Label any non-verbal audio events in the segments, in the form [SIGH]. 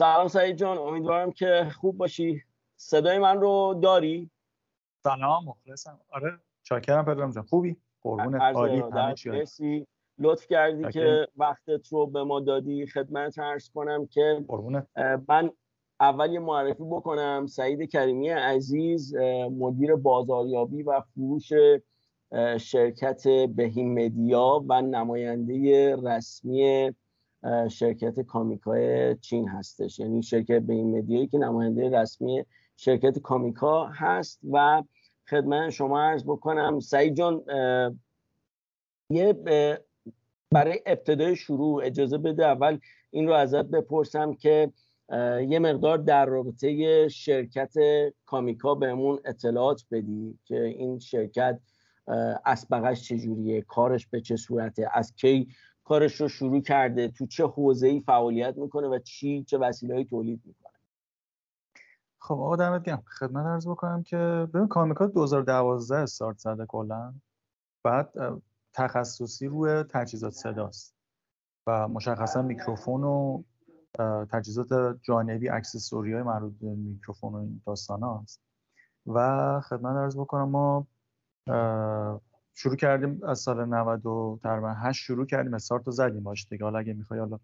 سلام سعید جان امیدوارم که خوب باشی. صدای من رو داری؟ سلام مخلصم. آره چاکرم پدرام جان. خوبی؟ قربونت. عالی. مرسی. لطف کردی که وقتت رو به ما دادی. خدمت عرض کنم که من اول یه معرفی بکنم. سعید کریمی عزیز مدیر بازاریابی و فروش شرکت بهیم مدیا و نماینده رسمی شرکت کامیکای چین هستش. یعنی شرکت بهیم مدیایی که نماینده رسمی شرکت کامیکا هست و خدمت شما عرض بکنم سعید جان یه برای ابتدای شروع اجازه بده اول این رو ازت بپرسم که یه مقدار در رابطه شرکت کامیکا بهمون اطلاعات بدی که این شرکت اسبقش چجوریه کارش به چه صورته از کی کارش رو شروع کرده تو چه حوزه ای فعالیت می‌کنه و چی چه وسیله تولید می‌کنه. خب آقا دمت گرم. خدمت عرض بکنم که ببین کامیکا 2012 استارت زده کلا. بعد تخصصی روی تجهیزات صداست و مشخصا میکروفون و تجهیزات جانبی اکسسوری های مربوط به میکروفون و این داستان هاست و خدمت عرض بکنم ما شروع کردیم از سال 90 و تقریبا 8 شروع کردیم استارت رو زدیم. باش دیگه حالا اگه می‌خوای حالا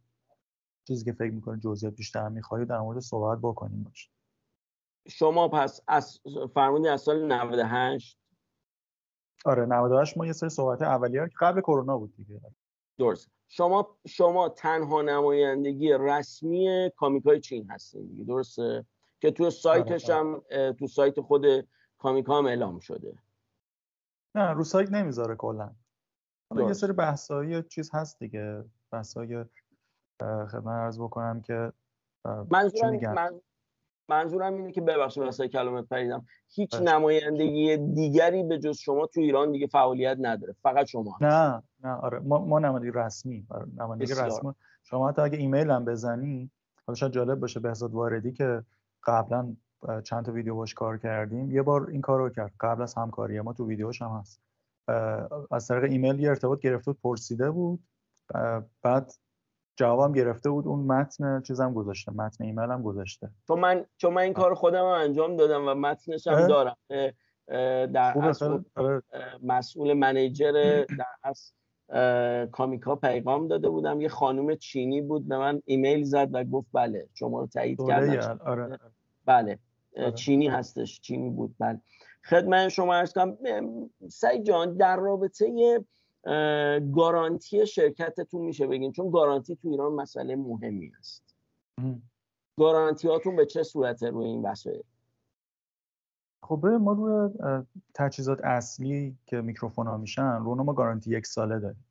چیزی که فکر می‌کنه جزئیات بیشتر می‌خوای در مورد صحبت بکنیم باش. شما پس از فرمودی از سال 98 آره 98 ما یه سری صحبت اولیه که قبل کرونا بود دیگه. درست. شما شما تنها نمایندگی رسمی کامیکای چین هستین دیگه درسته؟ که تو سایتش آره، هم تو سایت خود کامیکا هم اعلام شده. نه رو سایت نمی‌ذاره کلا. حالا یه سری بحثایی چیز هست دیگه. بحثای خدمت عرض بکنم که منظورم من منظورم اینه که ببخشید واسه کلمت پریدم. هیچ نمایندگی دیگری به جز شما تو ایران دیگه فعالیت نداره. فقط شما نه نه آره. ما, ما نمایندگی رسمی. آره، نمایندگی رسمی. شما حتی اگه ایمیل هم بزنی حالا شاید جالب باشه بهزاد واردی که قبلا چند تا ویدیو باش کار کردیم. یه بار این کار رو کرد. قبل از همکاری ما تو ویدیوش هم هست. از طریق ایمیل یه ارتباط گرفته بود پرسیده بود. بعد جوابم گرفته بود. اون متن چیزم گذاشته. متن ایمیل هم گذاشته. چون من چون من این کار خودم هم انجام دادم و متنش هم دارم. در اصل. مسئول منیجر در اصل کامیکا پیغام داده بودم. یه خانم چینی بود به من ایمیل زد و گفت بله شما رو تایید کردم. آره. بله. چینی هستش چینی بود بله. خدمت شما ارز کنم سعید جان در رابطه گارانتی شرکتتون میشه بگین؟ چون گارانتی تو ایران مسئله مهمی است. گارانتی هاتون به چه صورته روی این وسایل خب ما روی تجهیزات اصلی که میکروفون ها میشن رو ما گارانتی یک ساله داریم.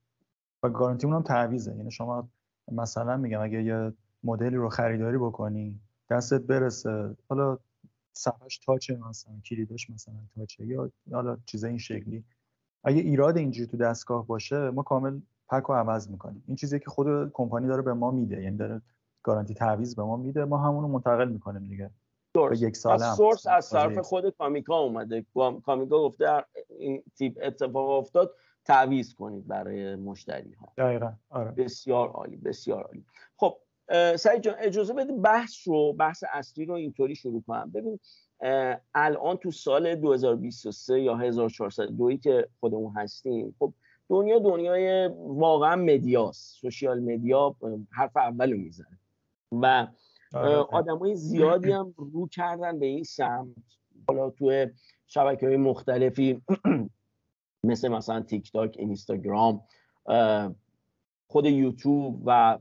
و گارانتی هم تعویزه یعنی شما مثلا میگم اگه یه مدلی رو خریداری بکنی دستت برسه. حالا صفحش تاچه مثلا کلیدش مثلا تاچه یا حالا چیز این شکلی. اگه ایراد اینجوری تو دستگاه باشه ما کامل پک رو عوض می‌کنیم. این چیزی که خود کمپانی داره به ما میده یعنی داره گارانتی تعویض به ما میده ما همونو منتقل می‌کنیم دیگه. یک سال از سورس از طرف خود کامیکا اومده. کامیکا گفته این تیپ اتفاق افتاد تعویض کنید برای مشتری ها دقیقا. آره. بسیار عالی بسیار عالی. سعید جان اجازه بده بحث رو بحث اصلی رو اینطوری شروع کنم. ببین الان تو سال 2023 یا 1402 که خودمون هستیم خب دنیا دنیای واقعا مدیاست. سوشیال مدیا حرف اولو می‌زنه. و آره، آدمای زیادی هم رو کردن به این سمت. حالا تو شبکه های مختلفی [CLEARS THROAT] مثل مثلا تیک تاک اینستاگرام خود یوتیوب و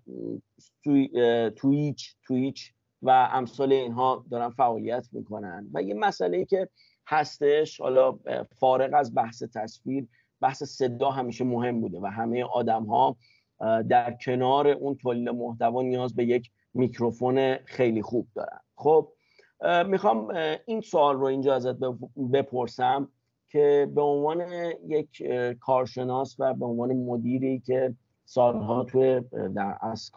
تویچ تویچ و امثال اینها دارن فعالیت می‌کنن. و یه مسئله که هستش حالا فارغ از بحث تصویر بحث صدا همیشه مهم بوده و همه آدم ها در کنار اون تولید محتوا نیاز به یک میکروفون خیلی خوب دارن. خب می‌خوام این سوال رو اینجا ازت بپرسم که به عنوان یک کارشناس و به عنوان مدیری که سالها توی در از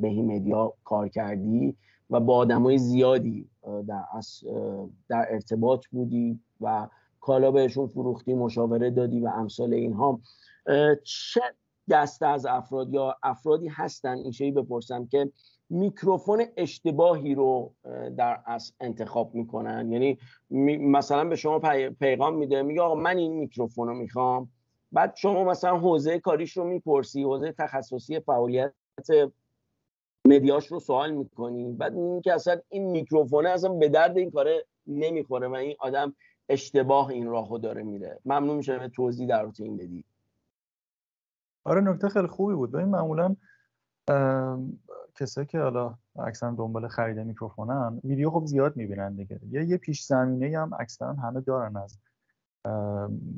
بهی مدیا کار کردی و با آدمای زیادی در در ارتباط بودی و کالا بهشون فروختی مشاوره دادی و امثال اینها. چه دسته از افراد یا افرادی هستن؟ این بپرسم که میکروفون اشتباهی رو در اصل انتخاب می‌کنن؟ یعنی مثلا به شما پیغام میده میگه آقا من این میکروفون رو می‌خوام. بعد شما مثلا حوزه کاریش رو می‌پرسی حوزه تخصصی فعالیت مدیاش رو سوال می‌کنی. بعد این که اصلا این میکروفونه اصلا به درد این کاره نمی‌خوره و این آدم اشتباه این راهو داره میره. ممنون میشه به توضیح در این بدی. آره نکته خیلی خوبی بود. این معمولا کسایی که حالا اکثرا دنبال خرید میکروفونن ویدیو خب زیاد می‌بینن دیگه. یه یه پیش زمینه هم اکثرا همه دارن از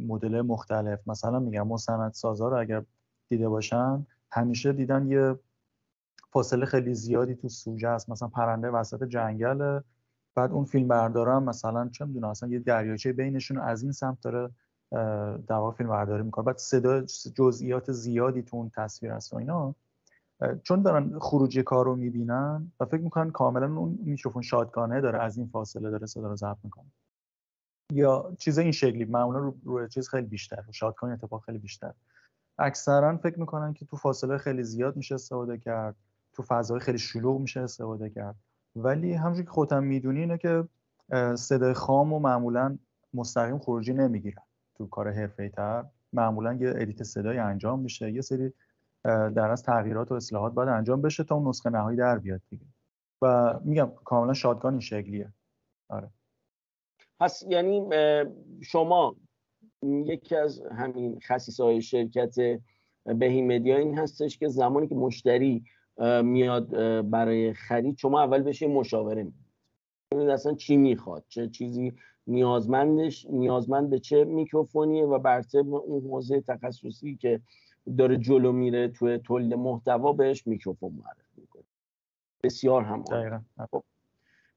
مدل مختلف. مثلا میگم مستند سازا رو اگر دیده باشن همیشه دیدن یه فاصله خیلی زیادی تو سوژه است مثلا پرنده وسط جنگل بعد اون فیلم بردارم مثلا چه می‌دونم اصلا یه دریاچه بینشون از این سمت داره در واقع فیلم برداری می‌کنه. بعد صدا جزئیات زیادی تو اون تصویر هست و اینا. چون دارن خروجی کار رو می‌بینن و فکر می‌کنن کاملا اون میکروفون شادگانه داره از این فاصله داره صدا رو ضبط می‌کنه. یا چیز این شکلی معمولا رو, رو چیز خیلی بیشتر شادکان اتفاق خیلی بیشتر. اکثرا فکر می‌کنن که تو فاصله خیلی زیاد میشه استفاده کرد تو فضای خیلی شلوغ میشه استفاده کرد. ولی همونجوری که خودم می‌دونی اینه که صدای خام و معمولا مستقیم خروجی نمی‌گیرن. تو کار حرفه تر معمولا یه edit صدای انجام میشه یه سری در از تغییرات و اصلاحات باید انجام بشه تا اون نسخه نهایی در بیاد دیگه. و میگم کاملا شادگان این شکلیه. آره. پس یعنی شما یکی از همین خصیصه های شرکت بهین مدیا این هستش که زمانی که مشتری میاد برای خرید شما اول بهش مشاوره می‌دید. اصلا چی می‌خواد چه چیزی نیازمندش نیازمند به چه میکروفونیه و بر اون حوزه تخصصی که داره جلو میره توی تولید محتوا بهش میکروفون معرفی می‌کنه. بسیار هم خب.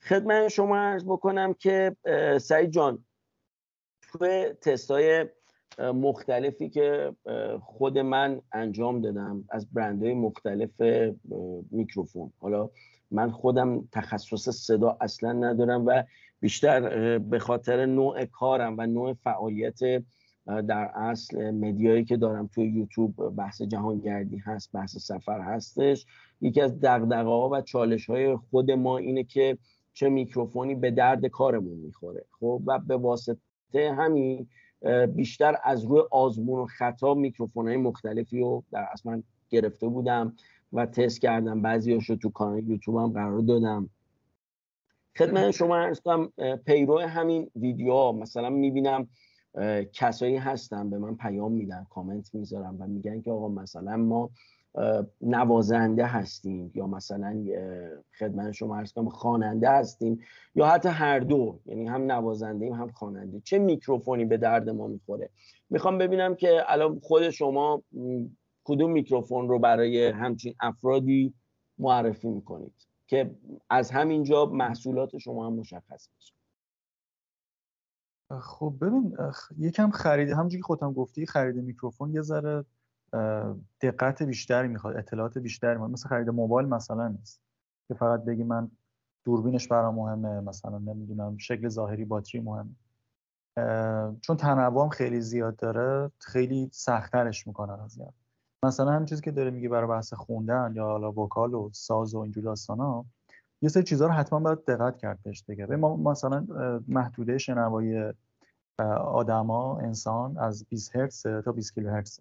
خدمت شما عرض بکنم که سعید جان توی تستای مختلفی که خود من انجام دادم از برندهای مختلف میکروفون. حالا من خودم تخصص صدا اصلا ندارم و بیشتر به خاطر نوع کارم و نوع فعالیت در اصل مدیایی که دارم توی یوتیوب بحث جهانگردی هست بحث سفر هستش. یکی از دقدقه ها و چالش های خود ما اینه که چه میکروفونی به درد کارمون می‌خوره. خب و به واسطه همین بیشتر از روی آزمون و خطا میکروفون های مختلفی رو در اصلا گرفته بودم و تست کردم. بعضی رو تو کانال یوتیوب هم قرار دادم. خدمت شما ارز کنم پیرو همین ویدیو مثلا می‌بینم کسایی هستن به من پیام میدن کامنت می‌ذارم و میگن که آقا مثلا ما نوازنده هستیم یا مثلا خدمت شما ارز کنم خواننده هستیم یا حتی هر دو یعنی هم نوازنده ایم هم خواننده. چه میکروفونی به درد ما می‌خوره؟ می‌خوام ببینم که الان خود شما کدوم میکروفون رو برای همچین افرادی معرفی می‌کنید که از همینجا محصولات شما هم مشخص بشه خب ببین یکم خرید همونجوری که خودم گفتی خرید میکروفون یه ذره دقت بیشتری می‌خواد اطلاعات بیشتری می‌خواد. مثل خرید موبایل مثلا نیست. که فقط بگی من دوربینش برام مهمه مثلا نمی‌دونم شکل ظاهری باتری مهمه. چون تنوع خیلی زیاد داره خیلی سختترش می‌کنه از زیاد مثلا همین چیزی که داره میگه برای بحث خوندن یا حالا وکال و ساز و اینجور داستانا یه سری چیزها رو حتما باید دقت کرد بهش دیگه. ما مثلا محدوده شنوایی آدما انسان از 20 هرتز تا 20 کیلو هرتز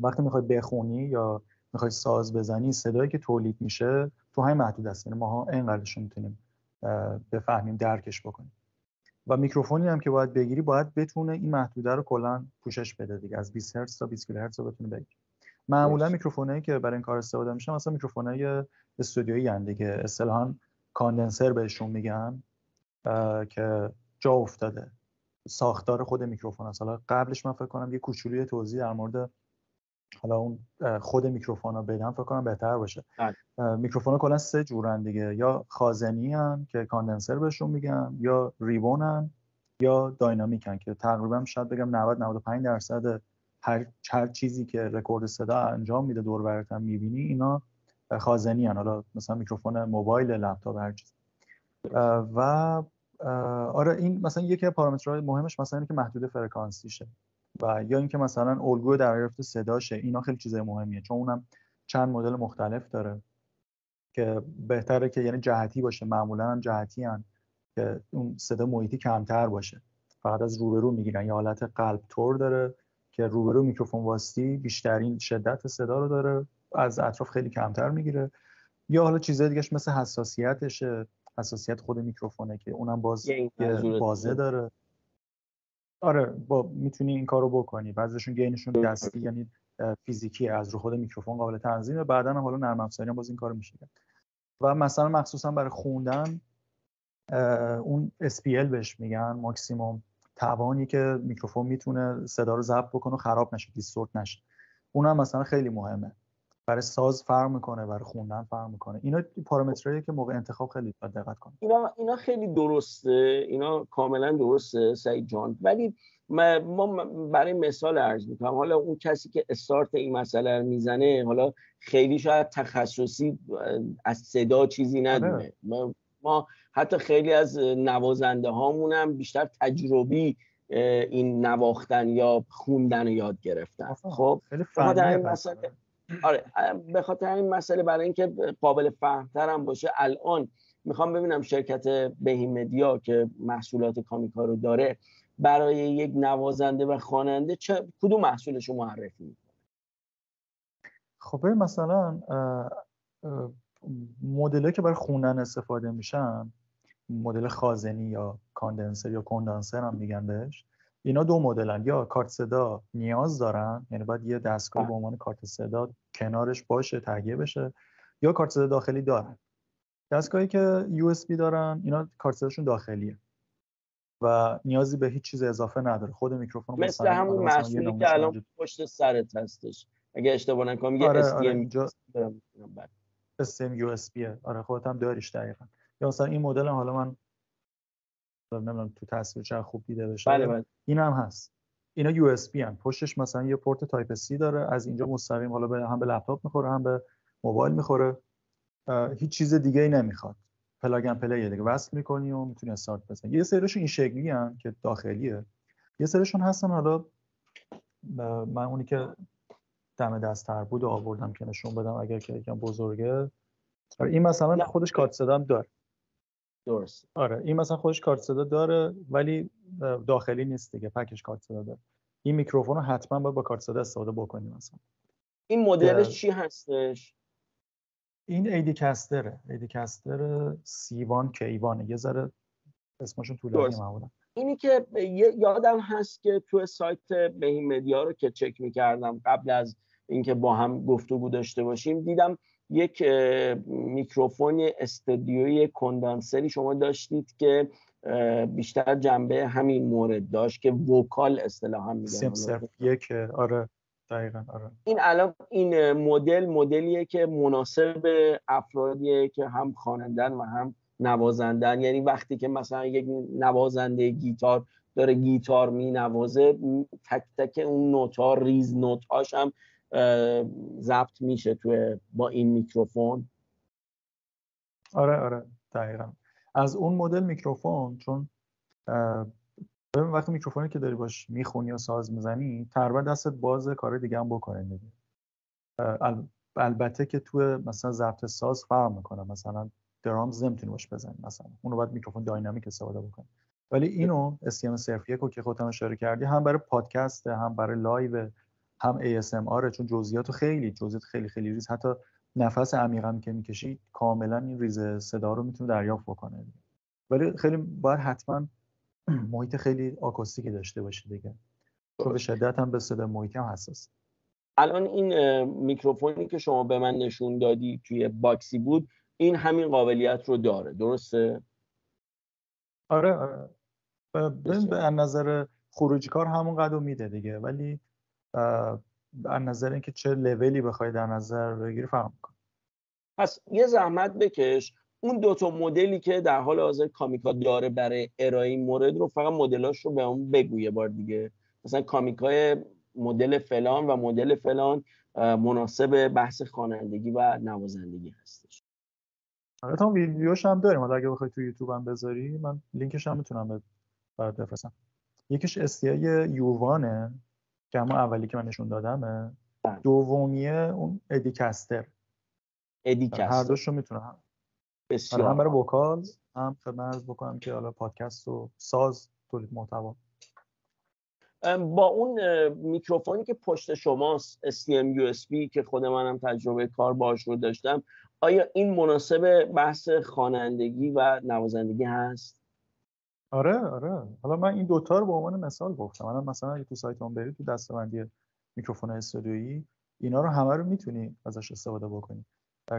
وقتی می‌خوای بخونی یا می‌خوای ساز بزنی صدایی که تولید میشه تو همین محدود است. یعنی ماها اینقدرش می‌تونیم بفهمیم درکش بکنیم. و میکروفونی هم که باید بگیری باید بتونه این محدوده رو کلا پوشش بده دیگه. از 20 هرتز تا 20 کیلو هرتز رو بتونه بگیری معمولا میکروفونایی که برای این کار استفاده میشه مثلا میکروفونای استودیویی ان دیگه. اصطلاحا کاندنسر بهشون میگن که جا افتاده. ساختار خود میکروفون است حالا قبلش من فکر کنم یه کوچولوی توضیح در مورد حالا اون خود میکروفون ها بدم فکر کنم بهتر باشه بله. میکروفون ها کلا سه جورن دیگه یا خازنی هن که condenser بهشون میگن یا ribbon هن یا dynamic هن که تقریبا شاید بگم 90 95 درصد هر هر چیزی که رکورد صدا انجام میده دور و برت می‌بینی اینا خازنی هن. حالا مثلا میکروفون موبایل لپتاپ هر چیز و آره این مثلا یکی از پارامترهای مهمش مثلا اینه که محدود فرکانسیشه و یا اینکه مثلا الگوی در گرفت صداشه اینا خیلی چیزای مهمیه چون اونم چند مدل مختلف داره که بهتره که یعنی جهتی باشه معمولا هم جهتی هن که اون صدا محیطی کمتر باشه. فقط از روبرو می‌گیرن. یه حالت قلب تور داره که روبرو میکروفون واسطی بیشترین شدت صدا رو داره از اطراف خیلی کمتر می‌گیره. یا حالا چیزای دیگهش مثل حساسیتشه حساسیت خود میکروفونه که اونم باز یه بازه داره. آره با می‌تونی این کارو بکنی. بعضیشون gain شون دستی یعنی فیزیکی از رو خود میکروفون قابل تنظیمه بعدا هم حالا نرم افزاری باز این کارو میشه و مثلا مخصوصا برای خوندن اون SPL بهش میگن ماکسیموم. توانی که میکروفون می‌تونه صدا رو ضبط بکنه و خراب نشه distort نشه. اونم مثلا خیلی مهمه. برای ساز فرق می‌کنه برای خوندن فرق می‌کنه. اینا پارامترهایی که موقع انتخاب خیلی دقت کنید اینا اینا خیلی درسته. اینا کاملا درسته سعید جان. ولی ما برای مثال عرض می‌کنم حالا اون کسی که استارت این مسئله رو می‌زنه حالا خیلی شاید تخصصی از صدا چیزی ندونه. آره. ما, ما حتی خیلی از نوازنده هامون هم بیشتر تجربی این نواختن یا خوندن رو یاد گرفتن. خب خیلی مسئله آره به خاطر این مسئله برای اینکه قابل فهمتر هم باشه الان می‌خوام ببینم شرکت بهیم مدیا که محصولات کامیکا رو داره برای یک نوازنده و خواننده چه کدوم محصولش رو معرفی می‌کنه؟ خب مثلا مدل که برای خوندن استفاده میشن مدل خازنی یا condenser یا condenser هم میگن بهش. اینا دو مدلن یا کارت صدا نیاز دارن یعنی باید یه دستگاه به بله. عنوان کارت صدا کنارش باشه تهیه بشه یا کارت صدا داخلی دارن. دستگاهی که USB دارن اینا کارت صداشون داخلیه و نیازی به هیچ چیز اضافه نداره. خود میکروفون مثل همون محصولی که الان پشت سرت هستش. اگه اشتباه نکنم یه آره آره USB آره خودت هم داریش دقیقا. یا مثلا این مدل حالا من نمی‌دونم تو تصویر چه خوب دیده بشه. بله بله. این هم هست. اینا USB ان پشتش مثلا یه پورت Type-C داره. از اینجا مستقیم حالا به هم به لپتاپ می‌خوره هم به موبایل می‌خوره. هیچ چیز دیگه ای نمی‌خواد. plug and play دیگه وصل می‌کنی و می‌تونی استارت بزنی. یه سریشون این شکلی ان که داخلیه. یه سریشون هستن حالا من اونی که دم دستتر بود و آوردم که نشون بدم اگر که یکم بزرگه. آره، این مثلا خودش کارت صدا داره. درست آره این مثلا خودش کارت صدا داره ولی داخلی نیست دیگه پکش کارت صدا داره. این میکروفون رو حتما باید با کارت صدا استفاده بکنیم مثلا. این مدلش چی هستش؟ این ایدی کستره. ایدی کستر سیوان کیوانه یه ذره اسمشون طولانی معمولا. اینی که یادم هست که تو سایت بهین مدیا رو که چک می‌کردم قبل از اینکه با هم گفتگو داشته باشیم دیدم یک میکروفون استودیوی کندنسری شما داشتید که بیشتر جنبه همین مورد داشت که وکال اصطلاحا میگن. یک آره. دقیقا. آره. این الان این مدل مدلیه که مناسب افرادیه که هم خوانندن و هم نوازندن. یعنی وقتی که مثلا یک نوازنده گیتار داره گیتار می نوازه تک تک اون نوتا ریز نوتاش هم ضبط میشه توی با این میکروفون. آره آره دقیقا. از اون مدل میکروفون چون ببین وقتی میکروفونی که داری باش می‌خونی یا ساز می‌زنی تقریبا دستت باز کار دیگه هم بکنه دیگه. البته که تو مثلا ضبط ساز فرق می‌کنه. مثلا drums نمی‌تونی باش بزنی مثلا. اونو باید میکروفون dynamic استفاده بکنی. ولی اینو STM صفر یک که خودت اشاره کردی هم برای پادکست هم برای live هم ASMR چون جزئیات خیلی جزئیات خیلی خیلی ریز. حتی نفس عمیقا که می‌کشی کاملا این ریز صدا رو می‌تونه دریافت بکنه. ولی خیلی باید حتما [CLEARS THROAT] محیط خیلی آکوستیکی داشته باشه دیگه. چون به شدت هم به صدا محیطی هم حساس. الان این میکروفونی که شما به من نشون دادی توی باکسی بود این همین قابلیت رو داره. درسته؟ آره آره. به نظر خروجی کار همون قدر میده دیگه. ولی از نظر اینکه چه لولی بخوای در نظر بگیری فرق می‌کنه. پس یه زحمت بکش. اون دوتا مدلی که در حال حاضر کامیکا داره برای ارائه این مورد رو فقط مدلاش رو به اون بگو یه بار دیگه. مثلا کامیکای مدل فلان و مدل فلان مناسب بحث خوانندگی و نوازندگی هستش. آره تا ویدیوش هم داریم. حالا اگه بخوای تو یوتیوب هم بذاری من لینکش هم می‌تونم برات بفرستم. یکیش استی یووانه. که همون اولی که من نشون دادمه بله. دومیه اون ادیکستر ادی هر دوشو می‌تونم. بسیار هم برای وکال هم خدمت بکنم که حالا پادکست و ساز تولید محتوا. با اون میکروفونی که پشت شماست STM USB که خود منم تجربه کار باش رو داشتم آیا این مناسب بحث خوانندگی و نوازندگی هست؟ آره آره. حالا من این دوتا رو به عنوان مثال گفتم. من مثلا اگه تو سایت اون بری تو دستبندی میکروفون استودیویی اینا رو همه رو می‌تونی ازش استفاده بکنی.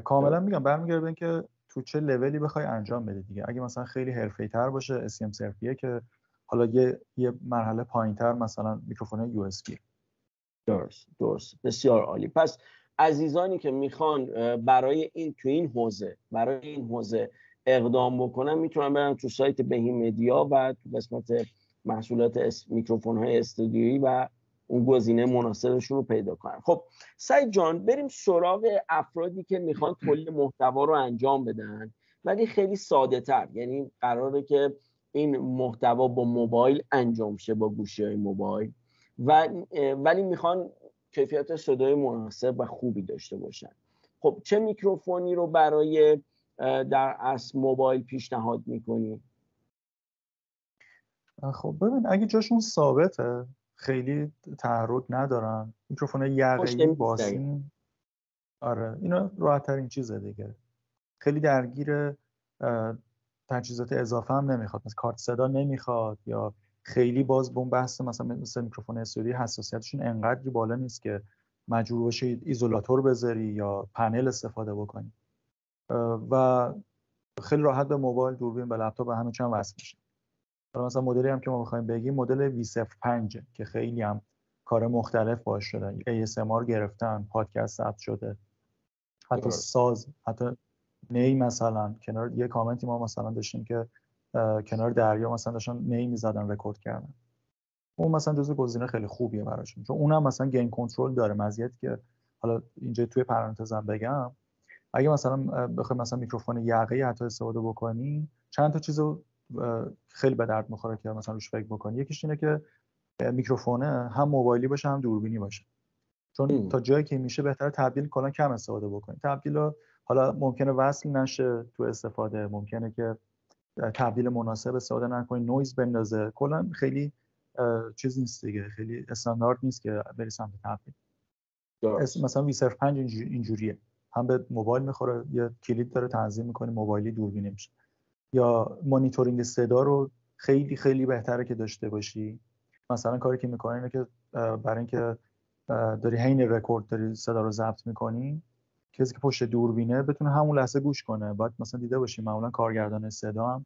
کاملا میگم برمیگرده به اینکه تو چه لولی بخوای انجام بدی دیگه. اگه مثلا خیلی حرفه‌ای تر باشه SCM صرفیه که حالا یه یه مرحله پایینتر مثلا میکروفون USB درست درست. بسیار عالی. پس عزیزانی که می‌خوان برای این تو این حوزه برای این حوزه اقدام بکنن می‌تونن برن تو سایت بهین مدیا و تو قسمت محصولات میکروفون های استودیویی و اون گزینه مناسبشون رو پیدا کنن. خب سعید جان بریم سراغ افرادی که می‌خوان تولید محتوا رو انجام بدن ولی خیلی ساده تر یعنی قراره که این محتوا با موبایل انجام شه با گوشی های موبایل. و ولی می‌خوان کیفیت صدای مناسب و خوبی داشته باشن. خب چه میکروفونی رو برای در از موبایل پیشنهاد می‌کنی؟ خب ببین اگه جاشون ثابته خیلی تحرک ندارن. میکروفون یقه‌ای باسین آره اینا راحت ترین چیزه دیگه. خیلی درگیر تجهیزات اضافه هم نمی‌خواد. مثل کارت صدا نمی‌خواد یا خیلی باز به اون بحث مثلا مثل میکروفون استودیو حساسیتشون انقدری بالا نیست که مجبور باشی ایزولاتور بذاری یا پنل استفاده بکنی. و خیلی راحت به موبایل دوربین به لپتاپ به همه چی هم وصل میشه. مثلا مدلی هم که ما می‌خوایم بگیم مدل V05 که خیلی هم کار مختلف باش شده. ASMR گرفتن پادکست ثبت شده. حتی ساز حتی نی مثلا. کنار یه کامنتی ما مثلا داشتیم که کنار دریا مثلا داشتن نی می‌زدن رکورد کردن. اون مثلا جزو گزینه خیلی خوبیه براشون. چون اونم مثلا gain control داره. مزیت که حالا اینجا توی پرانتزم بگم اگه مثلا بخوای مثلا میکروفون یقه حتی استفاده بکنی چند تا چیزو خیلی به درد می‌خوره که مثلا روش فکر بکنی. یکیش اینه که میکروفونه هم موبایلی باشه هم دوربینی باشه. چون تا جایی که میشه بهتر تبدیل کلا کم استفاده بکنی. تبدیل حالا ممکنه وصل نشه تو استفاده. ممکنه که تبدیل مناسب استفاده نکنی نویز بندازه. کلا خیلی چیز نیست دیگه. خیلی استاندارد نیست که بری سمت تبدیل. مثلا وی 5 اینجوریه. هم به موبایل می‌خوره یه کلید داره تنظیم می‌کنه موبایلی دوربینی میشه. یا مانیتورینگ صدا رو خیلی خیلی بهتره که داشته باشی. مثلا کاری که می‌کنه اینه که برای اینکه داری حین رکورد داری صدا رو ضبط می‌کنی کسی که پشت دوربینه بتونه همون لحظه گوش کنه. باید مثلا دیده باشی معمولا کارگردان صدا هم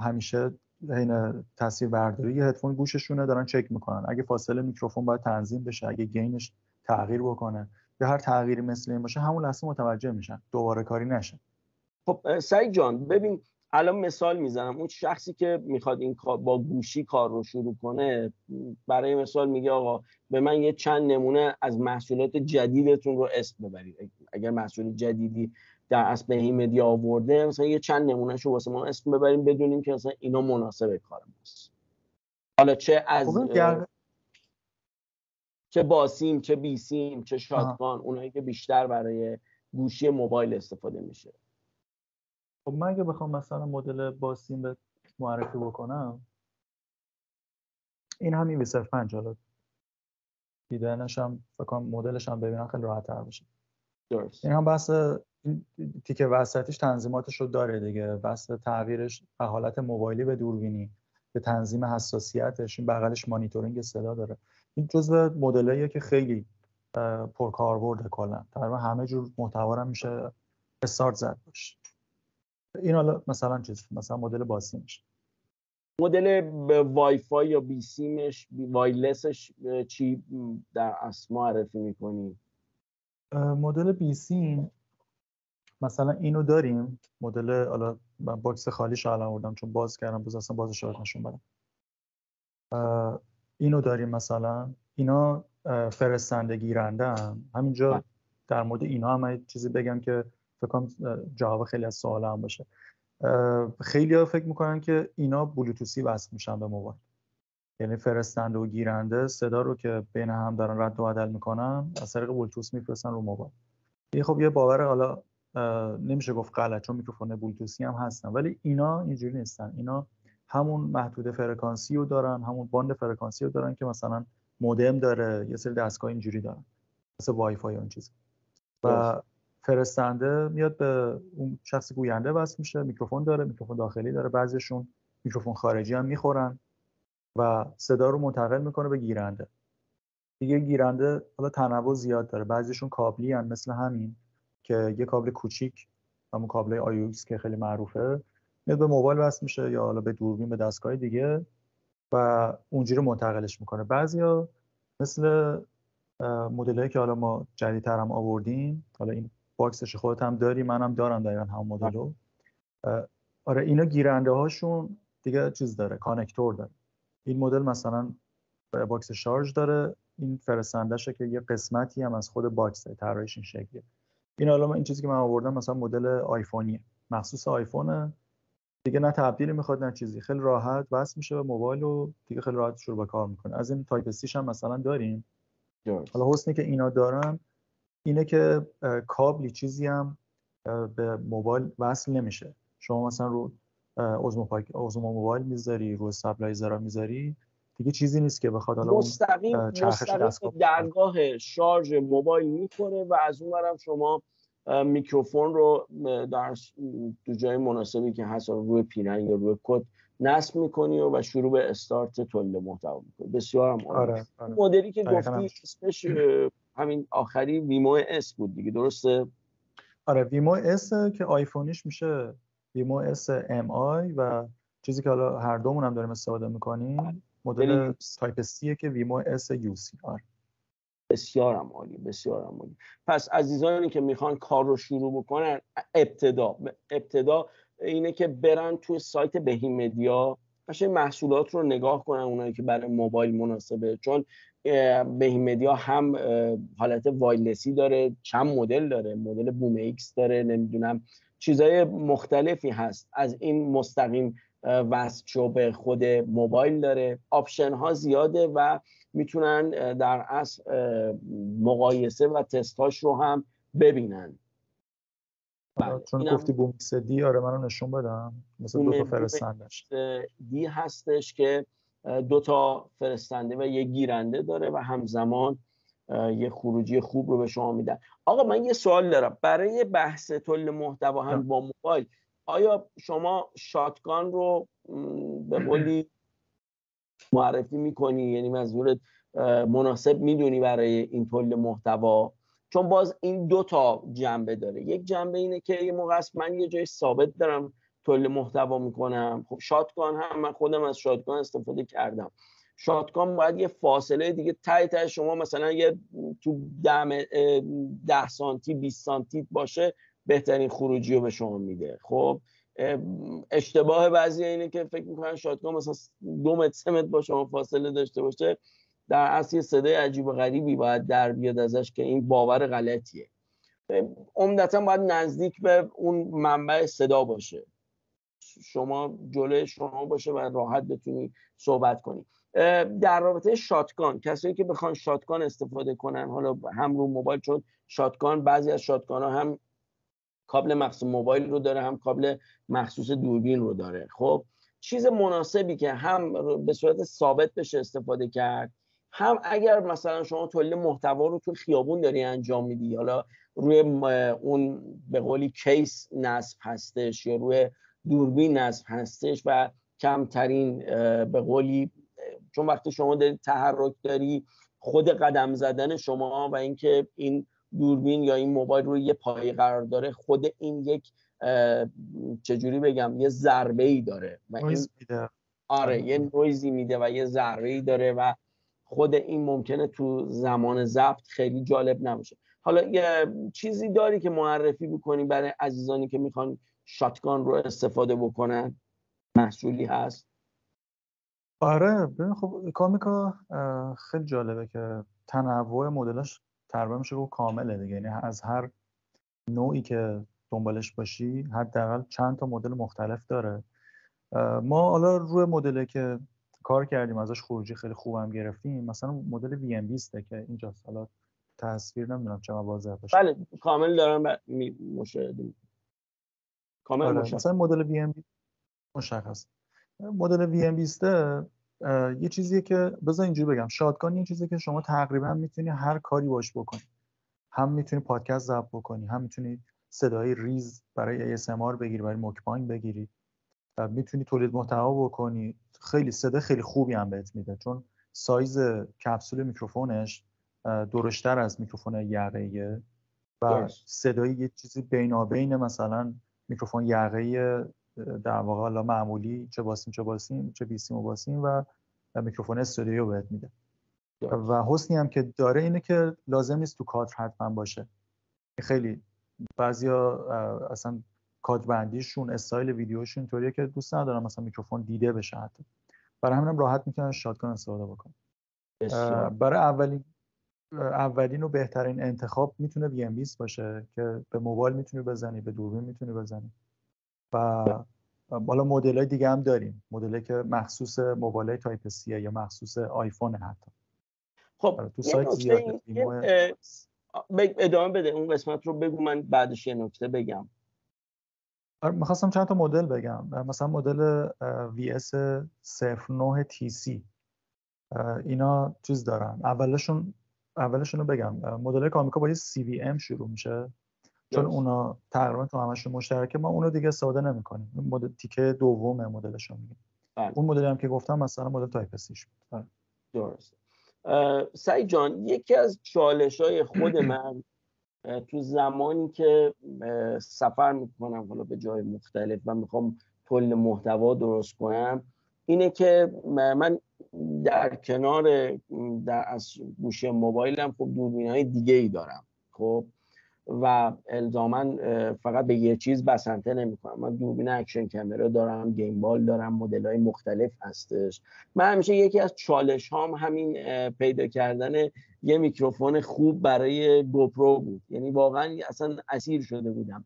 همیشه حین تصویر برداری هدفون گوششونه دارن چک می‌کنن. اگه فاصله میکروفون باید تنظیم بشه اگه gain ش تغییر بکنه. یا هر تغییری مثل این باشه همون لحظه متوجه میشن دوباره کاری نشه. خب سعید جان ببین الان مثال می‌زنم. اون شخصی که می‌خواد این کار با گوشی کار رو شروع کنه برای مثال میگه آقا به من یه چند نمونه از محصولات جدیدتون رو اسم ببرید. اگر محصول جدیدی در اسم این مدیا آورده مثلا یه چند نمونه رو واسه ما اسم ببریم بدونیم که مثلا اینا مناسب کار ماست. حالا چه از خب، چه باسیم چه بیسیم چه شاتگان اونایی که بیشتر برای گوشی موبایل استفاده میشه. خب من اگه بخوام مثلا مدل باسیم به معرفی بکنم این همین 25 حالا. دیدنش هم فکر مدلش هم ببینم خیلی راحت تر باشه. درست. این هم بحث تیکه وسطیش تنظیماتش رو داره دیگه. بحث تغییرش به حالت موبایلی به دوربینی به تنظیم حساسیتش. این بغلش مانیتورینگ صدا داره. این جزء مدلاییه که خیلی پرکاربرد کلا. تقریبا همه جور محتوا میشه استارت زد باشه این حالا مثلا چیز مثلا مدل باسیمش مدل وای فای یا بی سیمش wireless ش چی در اصل معرفی می‌کنی؟ مدل بی سیم مثلا اینو داریم. مدل حالا من box خالیش الان آوردم چون باز کردم باز اصلا بازش نشون بدم. اینو داریم مثلا. اینا فرستنده گیرنده هم. همینجا بله. در مورد اینا هم چیزی بگم که فکر کنم جواب خیلی از سوال هم باشه خیلی ها فکر می‌کنن که اینا بلوتوسی وصل میشن به موبایل. یعنی فرستنده و گیرنده صدا رو که بین هم دارن رد و بدل می‌کنن از طریق بلوتوث میفرستن رو موبایل. این خب یه باور حالا نمیشه گفت غلط چون میکروفون بلوتوسی هم هستن ولی اینا اینجوری نیستن. اینا همون محدود فرکانسی رو دارن همون باند فرکانسی رو دارن که مثلا مودم داره یه سری دستگاه اینجوری دارن مثل وای فای اون چیز. و فرستنده میاد به اون شخص گوینده وصل میشه میکروفون داره میکروفون داخلی داره بعضیشون میکروفون خارجی هم می‌خورن و صدا رو منتقل می‌کنه به گیرنده. دیگه گیرنده حالا تنوع زیاد داره. بعضیشون کابلی هم مثل همین که یه کابل کوچیک همون کابل AUX که خیلی معروفه به موبایل وصل میشه یا حالا به دوربین به دستگاه دیگه و اونجوری منتقلش می‌کنه. بعضیا مثل مدلایی که حالا ما جدیدتر هم آوردیم حالا این box ش خودت هم داری منم دارم دقیقا همون مدل رو آره اینا گیرنده هاشون دیگه چیز داره connector داره. این مدل مثلا box شارژ داره این فرستندشه که یه قسمتی هم از خود box ه طراحیش این شکلیه. این حالا این چیزی که من آوردم مثلا مدل آیفونیه. مخصوص آیفونه دیگه نه تبدیلی می‌خواد نه چیزی. خیلی راحت وصل میشه به موبایل و دیگه خیلی راحت شروع به کار می‌کنه. از این Type-C ش هم مثلا داریم. حالا حسنی که اینا دارن اینه که کابلی چیزی هم به موبایل وصل نمیشه. شما مثلا رو Osmo Mobile می‌ذاری رو stabilizer می‌ذاری دیگه چیزی نیست که بخواد حالا مستقیم مستقیم درگاه شارژ موبایل می‌خوره و از اون شما میکروفون رو در دو جای مناسبی که هست روی پیرن یا روی کت نصب می‌کنی و, و شروع به استارت تولید محتوا می‌کنی. بسیار هم آره، آره. مدلی که گفتی اسمش همین آخری Vimo S بود دیگه درسته؟ آره Vimo S که آیفونیش میشه Vimo S-MI و چیزی که حالا هر دومون هم داریم استفاده می‌کنیم مدل Type-C که Vimo S-UC آر. بسیارم عالی بسیارم عالی. پس عزیزانی که می‌خوان کار رو شروع بکنن ابتدا ابتدا اینه که برن توی سایت بهی مدیا قشنگ محصولات رو نگاه کنن اونایی که برای موبایل مناسبه. چون بهی مدیا هم حالت wireless ی داره چند مدل داره. مدل BoomX داره نمی‌دونم. چیزای مختلفی هست. از این مستقیم به خود موبایل داره. option ها زیاده و می‌تونن در اصل مقایسه و تستاش رو هم ببینن. بله. چون گفتی BoomX-D آره منو نشون بدم. مثل دو تا فرستندش. D هستش که دو تا فرستنده و یه گیرنده داره و همزمان یه خروجی خوب رو به شما میدن. آقا من یه سوال دارم. برای بحث تولید محتوا هم با موبایل آیا شما شاتگان رو به قولی معرفی می‌کنی؟ یعنی منظورت مناسب می‌دونی برای این تولید محتوا؟ چون باز این دو تا جنبه داره. یک جنبه اینه که یه موقع است من یه جای ثابت دارم تولید محتوا می‌کنم. خب شاتگان هم من خودم از شاتگان استفاده کردم. شاتگان باید یه فاصله دیگه تای شما مثلا یه تو ده سانتی 20 سانتی باشه بهترین خروجی رو به شما میده. خب اشتباه بعضی اینه که فکر می‌کنن شاتگان مثلا دو متر سه متر با شما فاصله داشته باشه. در اصل یه صدای عجیب و غریبی باید در بیاد ازش که این باور غلطیه. عمدتا باید نزدیک به اون منبع صدا باشه. شما جلوی شما باشه و راحت بتونی صحبت کنی. در رابطه شاتگان کسایی که بخوان شاتگان استفاده کنن حالا هم رو موبایل چون شاتگان بعضی از شاتگان ها هم کابل مخصوص موبایل رو داره هم کابل مخصوص دوربین رو داره. خب چیز مناسبی که هم به صورت ثابت بشه استفاده کرد هم اگر مثلا شما تولید محتوا رو تو خیابون داری انجام میدی حالا روی اون به قولی کیس نصب هستش یا روی دوربین نصب هستش و کمترین به قولی چون وقتی شما داری تحرک داری خود قدم زدن شما و اینکه این دوربین یا این موبایل روی یه پایه قرار داره خود این یک چجوری بگم یه ضربه ای داره و این آره یه نویزی میده و یه ضربه ای داره و خود این ممکنه تو زمان ضبط خیلی جالب نباشه. حالا یه چیزی داری که معرفی بکنی برای عزیزانی که می‌خوان شاتگان رو استفاده بکنن؟ محصولی هست؟ آره ببین خب کامیکا خیلی جالبه که تنوع مدلش تقریبا میشه گفت کامله دیگه. یعنی از هر نوعی که دنبالش باشی حداقل چند تا مدل مختلف داره. ما حالا روی مدلی که کار کردیم ازش خروجی خیلی خوبم گرفتیم مثلا مدل وی ام که اینجا حالا تصویر نمی‌دونم چه واضح باشه. بله کامل دارم ب... مشاهده کامل آره. مثلا مدل VM مشخص. مدل VM 20 یه چیزیه که بذار اینجوری بگم. shotgun یه چیزی که شما تقریبا می‌تونی هر کاری باش بکنی. هم می‌تونی پادکست ضبط بکنی هم می‌تونی صدای ریز برای ASMR بگیری برای mukbang بگیری می‌تونی تولید محتوا بکنی. خیلی صدا خیلی خوبی هم بهت میده. چون سایز کپسول میکروفونش درشتر از میکروفون یقه و صدایی یه چیزی بینابین مثلا میکروفون یقه در واقع حالا معمولی چه باسیم چه باسیم چه بیسیم و باسیم و میکروفون استودیو بهت میده. و حسنی هم که داره اینه که لازم نیست تو کادر حتما باشه. خیلی بعضیا اصلا کادر بندیشون استایل ویدیوشون طوریه که دوست ندارم مثلا میکروفون دیده بشه حتی. برای همینم راحت می‌تونن shotgun استفاده بکنن. برای اولین اولین و بهترین انتخاب می‌تونه VM باشه که به موبایل می‌تونی بزنی به دوربین می‌تونی بزنی. و بالا مدل های دیگه هم داریم. مدل که مخصوص موبایل Type-C یا مخصوص آیفون حتی. خب آره، تو سایت زیاد ادامه بده اون قسمت رو بگو من بعدش یه نکته بگم. آره، می‌خواستم چند تا مدل بگم. مثلا مدل VS 09 TC اینا چیز دارن. اولشون اولشون رو بگم مدل کامیکا با یه CVM شروع میشه. چون اونا تقریبا تو همشون مشترکه ما اونو دیگه استفاده نمی‌کنیم. مدل تیکه دوم مدلشون میگیم. بله. اون مدلی هم که گفتم مثلا مدل تایپ سیش بله. درست. سعی جان یکی از چالش های خود [CLEARS THROAT] من تو زمانی که سفر می‌کنم حالا به جای مختلف و می‌خوام کل محتوا درست کنم اینه که من در کنار در اصل گوشی موبایلم خب دوربین های دیگه ای دارم. خب و الزاما فقط به یه چیز بسنده نمی‌کنم. من دوربین action camera دارم gimbal دارم مدل های مختلف هستش. من همیشه یکی از چالش هام همین پیدا کردن یه میکروفون خوب برای GoPro بود. یعنی واقعا اصلا اسیر شده بودم.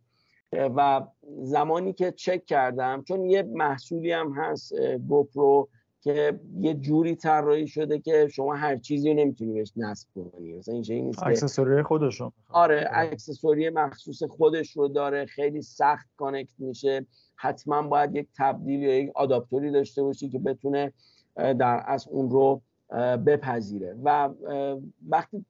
و زمانی که چک کردم چون یه محصولی هم هست GoPro که یه جوری طراحی شده که شما هر چیزی رو نمی‌تونی بهش نصب کنی. مثلا این نیست accessory خودشون آره accessory مخصوص خودش رو داره خیلی سخت connect میشه. حتما باید یک تبدیل یا یک آداپتوری داشته باشی که بتونه در اصل اون رو بپذیره. و وقتی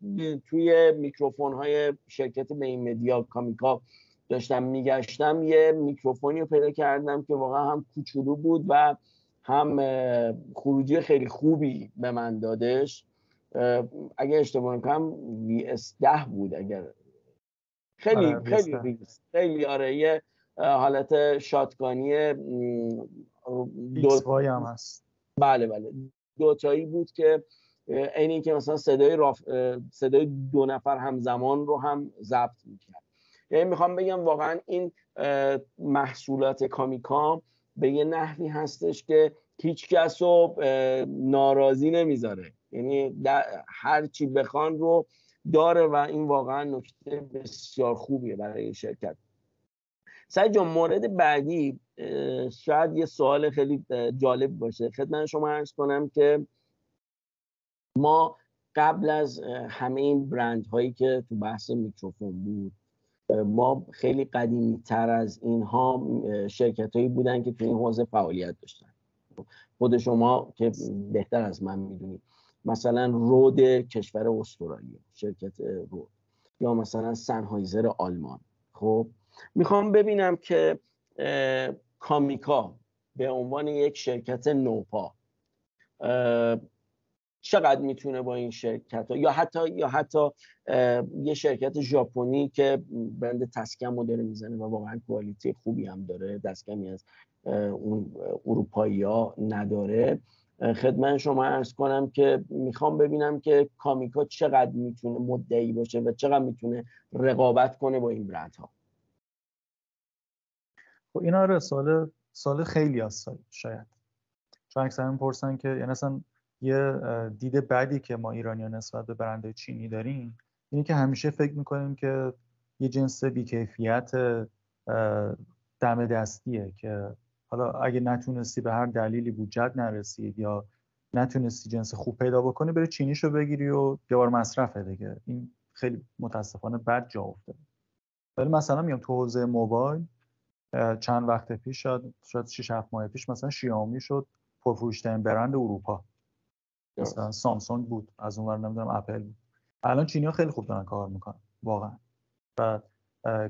توی میکروفون های شرکت مین مدیا Comica داشتم میگشتم یه میکروفونی رو پیدا کردم که واقعا هم کوچولو بود و هم خروجی خیلی خوبی به من دادش. اگر اشتباه کنم S 10 بود اگر. خیلی آره خیلی خیلی آره یه حالت shotgun ی دو هم هست. بله بله. دوتایی بود که این که مثلا صدای راف... صدای دو نفر همزمان رو هم ضبط می‌کرد. یعنی می‌خوام بگم واقعا این محصولات کامیکام به یه نحوی هستش که هیچ کس رو ناراضی نمی‌ذاره. یعنی هر چی بخوان رو داره و این واقعا نکته بسیار خوبیه برای شرکت. سعی جان مورد بعدی شاید یه سوال خیلی جالب باشه. خدمت شما ارز کنم که ما قبل از همه این برند هایی که تو بحث میکروفون بود ما خیلی قدیمی تر از اینها شرکت هایی بودن که تو این حوزه فعالیت داشتن. خود شما که بهتر از من می‌دونید مثلا رود کشور استرالیا شرکت رود. یا مثلا سنهایزر آلمان. خب می‌خوام ببینم که کامیکا به عنوان یک شرکت نوپا چقدر می‌تونه با این شرکت ها یا حتی یا حتی یه شرکت ژاپنی که برند تسکم رو داره می‌زنه و واقعا کوالیتی خوبی هم داره دستکمی از اون اروپایی ها نداره. خدمت شما ارز کنم که می‌خوام ببینم که کامیکا چقدر می‌تونه مدعی باشه و چقدر می‌تونه رقابت کنه با این برند ها. خب اینا رو سال سال خیلی از شاید. چون اکثر می‌پرسن که یعنی اصلا یه دید بعدی که ما ایرانی نسبت به برندهای چینی داریم اینه که همیشه فکر می‌کنیم که یه جنس بیکیفیت دم دستیه که حالا اگه نتونستی به هر دلیلی بودجت نرسید یا نتونستی جنس خوب پیدا بکنی بری چینیشو بگیری و بار مصرفه دیگه. این خیلی متاسفانه بد جا افتاده. ولی مثلا میگم تو حوزه موبایل چند وقت پیش شاید شاید 6 7 ماه پیش مثلا شیائومی شد پرفروشترین برند اروپا. مثلا سامسونگ بود. از اونور نمی‌دونم اپل بود. الان چینی ها خیلی خوب دارن کار می‌کنن. واقعا. و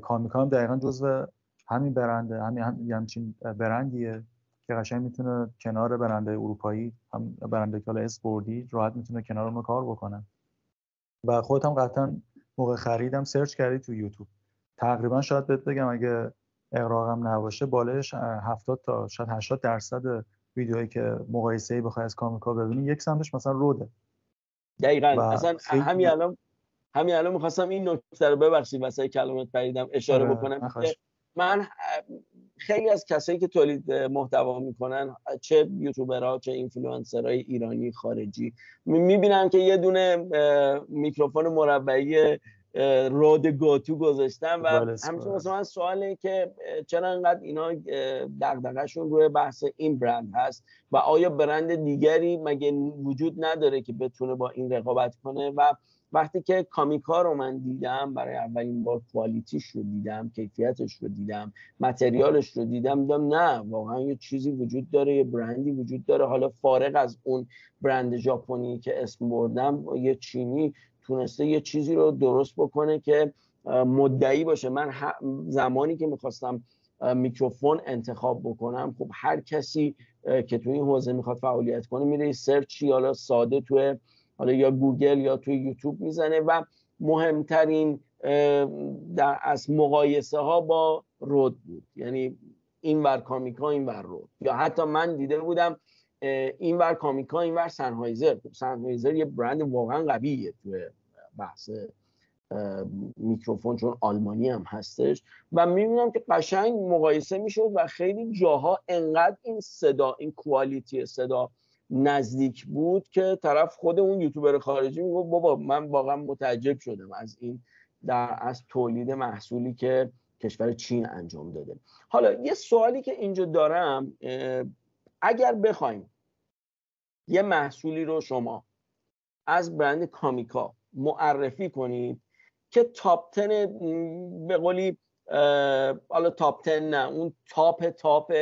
کامیکا هم دقیقا جزو همین برنده همین هم همچین برندیه که قشنگ می‌تونه کنار برنده اروپایی هم برنده کالا اسپوردی راحت می‌تونه کنار اون کار بکنه. و خودت هم قطعا موقع خریدم search کردی تو یوتیوب. تقریبا شاید بهت بگم اگه اغراقم نباشه بالایش 70 تا شاید 80 درصد ویدیوهایی که مقایسه ای بخوای از Comica ببینی یک سمتش مثلا Rode ه دقیقا. اصلا همین الان همین الان می‌خواستم این نکته رو ببخشید واسه کلمات پریدم اشاره آره، بکنم. که من خیلی از کسایی که تولید محتوا می‌کنن چه یوتیوبرها چه اینفلوئنسرهای ایرانی خارجی می‌بینم که یه دونه میکروفون مربعی رود گوتو گذاشتم و همچنین واسه من سواله که چرا انقدر اینا دغدغه‌شون روی بحث این برند هست و آیا برند دیگری مگه وجود نداره که بتونه با این رقابت کنه؟ و وقتی که کامیکا رو من دیدم برای اولین بار کوالیتیش رو دیدم کیفیتش رو دیدم متریالش رو دیدم دیدم نه واقعا یه چیزی وجود داره یه برندی وجود داره. حالا فارغ از اون برند ژاپنی که اسم بردم یه چینی تونسته یه چیزی رو درست بکنه که مدعی باشه. من زمانی که می‌خواستم میکروفون انتخاب بکنم خب هر کسی که توی این حوزه می‌خواد فعالیت کنه میره search حالا ساده توی حالا یا گوگل یا توی یوتیوب می‌زنه و مهمترین در اصل مقایسه ها با Rode بود. یعنی این ور Comica این ور Rode. یا حتی من دیده بودم این ور کامیکا این ور سنهایزر سنهایزر یه برند واقعا قویه توی بحث میکروفون چون آلمانی هم هستش. و می‌بینم که قشنگ مقایسه می‌شد و خیلی جاها انقدر این صدا این کوالیتی صدا نزدیک بود که طرف خود اون یوتیوبر خارجی می‌گفت بابا من واقعا متعجب شدم از این در از تولید محصولی که کشور چین انجام داده. حالا یه سوالی که اینجا دارم اگر بخوایم یه محصولی رو شما از برند Comica معرفی کنید که top ten به قولی حالا top ten نه اون top top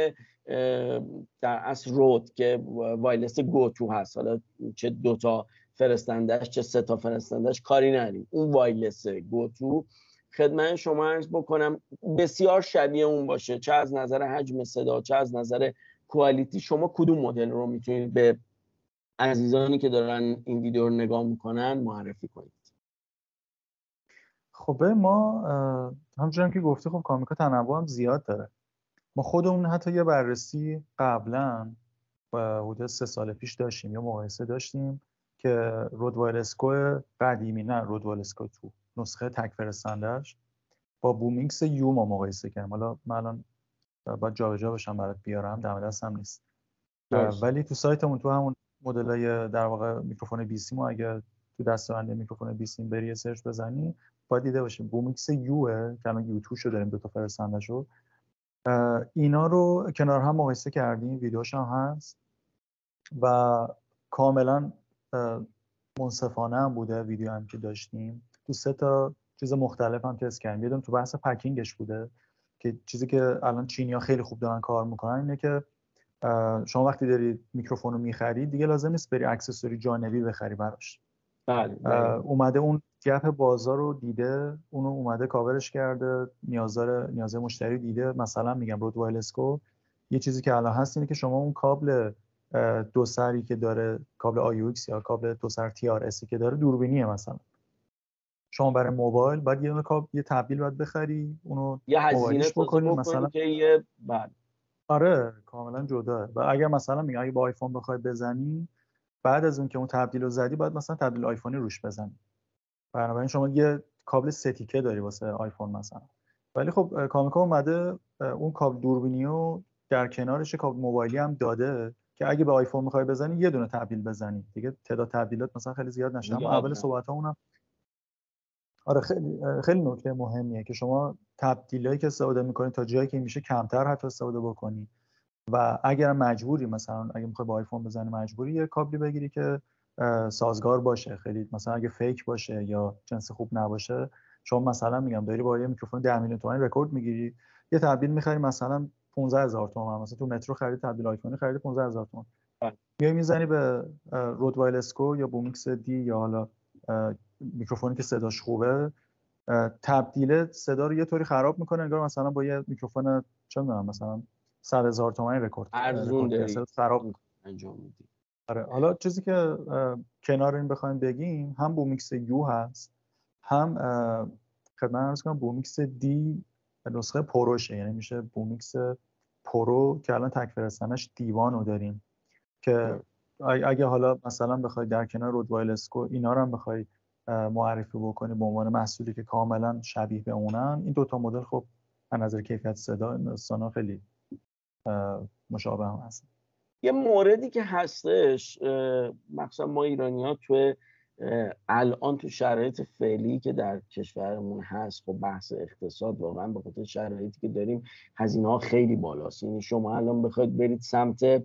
در اصل Rode که Wireless Go Two هست. حالا چه دوتا فرستندش چه سه تا فرستندش کاری نداریم. اون Wireless Go Two خدمت شما ارز بکنم بسیار شبیه اون باشه. چه از نظر حجم صدا چه از نظر کوالیتی شما کدوم مدل رو می‌تونید به عزیزانی که دارن این ویدیو رو نگاه می‌کنن معرفی کنید؟ خب ما همچنان که گفته خب کامیکا تنوع هم زیاد داره. ما خودمون حتی یه بررسی قبلا حدود سه سال پیش داشتیم یا مقایسه داشتیم که Rode Wireless Go قدیمی نه Rode Wireless Go Two نسخه تک فرستندهش با BoomX U ما مقایسه کردیم. حالا من الان باید جابجا بشم برات بیارم دم دستم نیست. ولی تو سایتمون تو همون مدلای در واقع میکروفون بیسیم اگه تو دسته بندی میکروفون بیسیم بری search بزنی باید دیده باشیم. BoomX U که الان U شو داریم دو تا فرستندهشو اینا رو کنار هم مقایسه کردیم ویدیوش هم هست و کاملا منصفانه هم بوده ویدیو هم که داشتیم. تو سه تا چیز مختلف هم تست کردیم. یه تو بحث packing ش بوده. که چیزی که الان چینی ها خیلی خوب دارن کار می‌کنن اینه که شما وقتی داری میکروفون رو می‌خری دیگه لازم نیست بری accessory جانبی بخری براش. بله, بله. اومده اون gap بازار رو دیده اونو اومده کاورش کرده نیازدار نیازه مشتری دیده. مثلا میگم Rode Wireless Go یه چیزی که الان هست اینه که شما اون کابل دو سری که داره کابل آی یا کابل دو سر تی آر که داره دوربینیه مثلا. شما برای موبایل بعد یه کابل یه تبدیل باید بخری اونو یه هزینه بکنی مثلا که یه بعد آره کاملا جدا. و اگر مثلا میگم اگه با آیفون بخوای بزنی بعد از اون که اون تبدیل رو زدی باید مثلا تبدیل آیفونی روش بزنی. بنابراین شما یه کابل ستیکه داری واسه آیفون مثلا. ولی خب کامیکا اومده اون کابل دوربینی رو در کنارش کابل موبایلی هم داده که اگه به آیفون می‌خوای بزنی یه دونه تبدیل بزنی. دیگه تعداد تبدیلات مثلا خیلی زیاد نشه. اما اول صحبت ها اونم آره خیلی خیلی نکته مهمیه که شما تبدیلایی که استفاده می‌کنید تا جایی که میشه کمتر حتی استفاده بکنی. و اگر مجبوری مثلا اگه می‌خوای با آیفون بزنی مجبوری یه کابلی بگیری که سازگار باشه. خیلی مثلا اگه فیک باشه یا جنس خوب نباشه شما مثلا میگم داری با یه میکروفون 10 میلیون تومانی رکورد می‌گیری یه تبدیل می‌خری مثلا 15000 تومان. مثلا تو مترو خرید تبدیل آیفونی خرید 15000 تومان. بله. میای می‌زنی به Rode Wireless Go یا BoomX D یا حالا میکروفونی که صداش خوبه تبدیل صدا رو یه طوری خراب می‌کنه انگار مثلا با یه میکروفون چه می‌دونم مثلا 100 هزار تومانی رکورد ارزون خراب انجام میدی. آره. حالا چیزی که کنار این بخوایم بگیم هم BoomX U هست هم خدمت عرض کنم BoomX D نسخه pro شه. یعنی میشه BoomX Pro که الان تک فرستنش D one رو داریم. که اگه حالا مثلا بخوای در کنار Rode Wireless Go اینا رو هم بخوای معرفی بکنی به عنوان محصولی که کاملا شبیه به اونن. این دوتا مدل خب از نظر کیفیت صدا داستانا خیلی مشابه هم هست. یه موردی که هستش مخصوصا ما ایرانی ها توی الان تو شرایط فعلی که در کشورمون هست خب بحث اقتصاد واقعا به خاطر شرایطی که داریم هزینه ها خیلی بالاست. یعنی شما الان بخواید برید سمت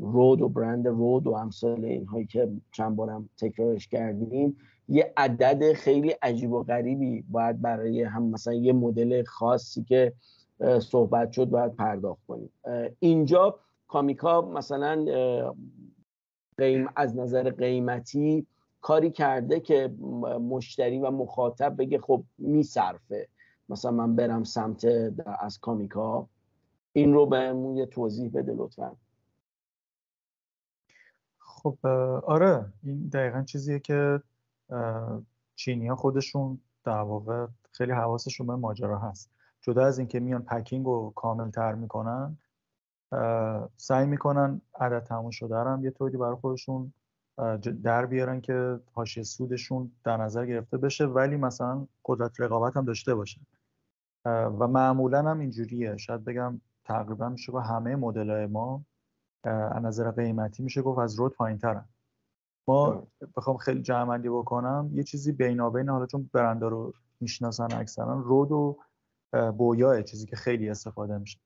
رود و برند رود و امثال اینهایی که چند بارم تکرارش کردیم یه عدد خیلی عجیب و غریبی باید برای هم مثلا یه مدل خاصی که صحبت شد باید پرداخت کنیم. اینجا کامیکا مثلا قیم از نظر قیمتی کاری کرده که مشتری و مخاطب بگه خب میصرفه. مثلا من برم سمت از کامیکا این رو بهمون یه توضیح بده لطفا. خب آره این دقیقا چیزیه که چینی ها خودشون در واقع خیلی حواسشون به ماجرا هست. جدا از اینکه میان پکینگ رو کامل تر می‌کنن سعی می‌کنن عدد تموم شده هم یه طوری برای خودشون در بیارن که حاشیه سودشون در نظر گرفته بشه ولی مثلا قدرت رقابت هم داشته باشه. و معمولا هم اینجوریه. شاید بگم تقریبا میشه با همه مدل ما از نظر قیمتی میشه گفت از رود پایین ترن ما بخوام خیلی جمع بکنم یه چیزی بینابین حالا چون برندا رو می‌شناسن اکثرا رود و بویا چیزی که خیلی استفاده میشه.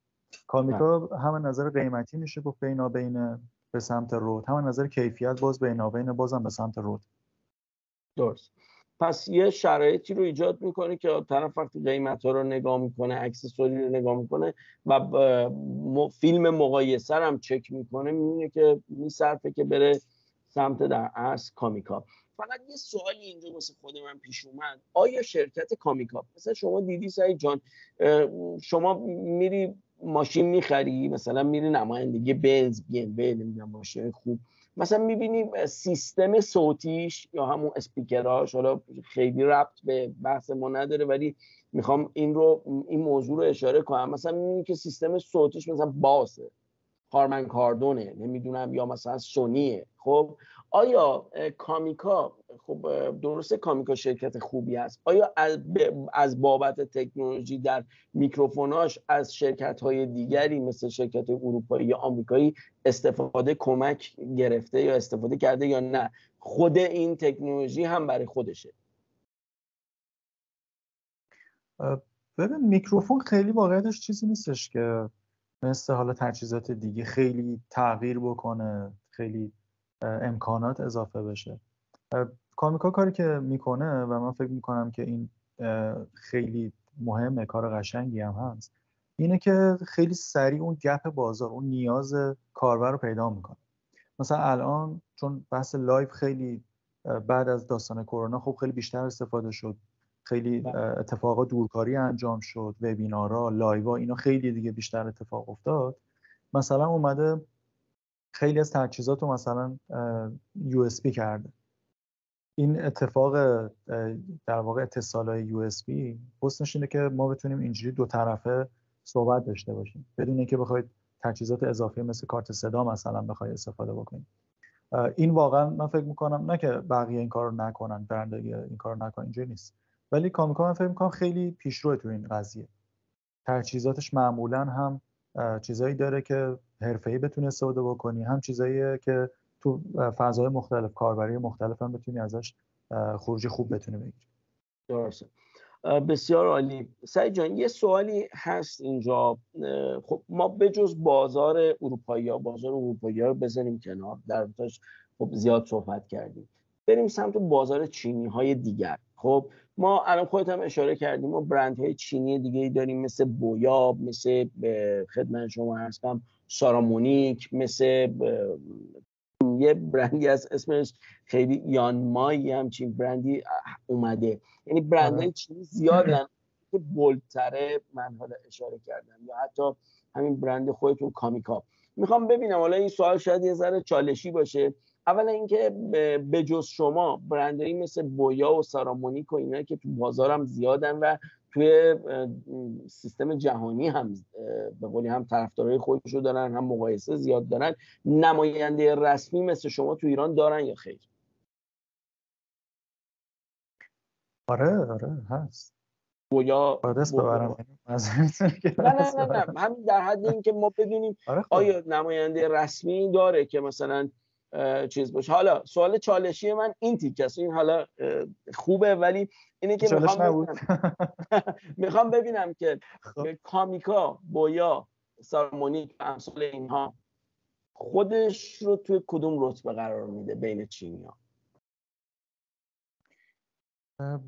کامیکا هم نظر قیمتی میشه گفت بینابین به سمت رود. هم نظر کیفیت باز بینابین بازم به سمت رود. درست. پس یه شرایطی رو ایجاد می‌کنه که طرف وقتی قیمت ها رو نگاه می‌کنه اکسسوری رو نگاه می‌کنه و فیلم مقایسه هم چک می‌کنه می‌بینه که میصرفه که بره سمت در اصل کامیکا. فقط یه سوالی اینجا واسه خود من پیش اومد. آیا شرکت کامیکا مثلا شما دیدی سعید جان شما میری ماشین می‌خری مثلا میری نمایندگی بنز بی ام ماشین خوب مثلا می‌بینیم سیستم صوتیش یا همون اسپیکراش حالا خیلی ربط به بحث ما نداره ولی می‌خوام این رو این موضوع رو اشاره کنم. مثلا می‌بینیم که سیستم صوتیش مثلا باسه کارمن کاردونه نمی‌دونم یا مثلا سونیه. خب آیا کامیکا خب درسته کامیکا شرکت خوبی است آیا از بابت تکنولوژی در میکروفوناش از شرکت های دیگری مثل شرکت اروپایی یا آمریکایی استفاده کمک گرفته یا استفاده کرده یا نه؟ خود این تکنولوژی هم برای خودشه. ببین میکروفون خیلی واقعیتش چیزی نیستش که مثل حالا تجهیزات دیگه خیلی تغییر بکنه خیلی امکانات اضافه بشه. Comica کاری که می‌کنه و من فکر می‌کنم که این خیلی مهمه کار قشنگی هم هست اینه که خیلی سریع اون gap بازار اون نیاز کاربر رو پیدا می‌کنه. مثلا الان چون بحث live خیلی بعد از داستان کرونا خب خیلی بیشتر استفاده شد خیلی بله. اتفاقات دورکاری انجام شد وبینارها live ا اینا خیلی دیگه بیشتر اتفاق افتاد. مثلا اومده خیلی از تجهیزات رو مثلا USB کرده. این اتفاق در واقع اتصال های USB حسنش اینه که ما بتونیم اینجوری دو طرفه صحبت داشته باشیم. بدون اینکه بخواید تجهیزات اضافی مثل کارت صدا مثلا بخواید استفاده بکنید. این واقعا من فکر می‌کنم نه که بقیه این کار رو نکنن برند دیگه این کار رو نکنن اینجوری نیست. ولی کامیکا من فکر می‌کنم خیلی پیشرو تو این قضیه. تجهیزاتش معمولا هم چیزایی داره که حرفه‌ای بتونی استفاده بکنی. هم چیزایی که تو فضای مختلف کاربری مختلف هم بتونی ازش خروجی خوب بتونی بگیری. درسته. بسیار عالی. سعید جان یه سوالی هست اینجا. خب ما بجز بازار اروپایی ها بازار اروپایی ها رو بذاریم کنار. در خب زیاد صحبت کردیم. بریم سمت بازار چینی های دیگر. خب ما الان خودت هم اشاره کردیم ما برند های چینی دیگه ای داریم مثل بویاب مثل خدمت شما هستم. سارامونیک مثل یه برندی از اسمش خیلی یان مای همچین برندی اومده. یعنی برندهای آره. چینی زیادن که بولتره من حالا اشاره کردم. یا حتی همین برند خودتون کامیکا. می‌خوام ببینم حالا این سوال شاید یه ذره چالشی باشه. اولا اینکه به جز شما برندهایی مثل بویا و سارامونیک و اینا که تو بازارم زیادن و توی سیستم جهانی هم به قولی هم طرفدارای خودشو دارن هم مقایسه زیاد دارن. نماینده رسمی مثل شما تو ایران دارن یا خیر؟ آره آره هست. بویا ببرم. نه نه نه نه. همین در حد اینکه ما بدونیم آره آیا نماینده رسمی داره که مثلا چیز باشه. حالا سوال چالشی من این تیکه این حالا خوبه ولی اینه که می‌خوام [LAUGHS] می‌خوام ببینم که خب. کامیکا بویا سارمونیک امثال اینها خودش رو توی کدوم رتبه قرار میده بین چینی ها؟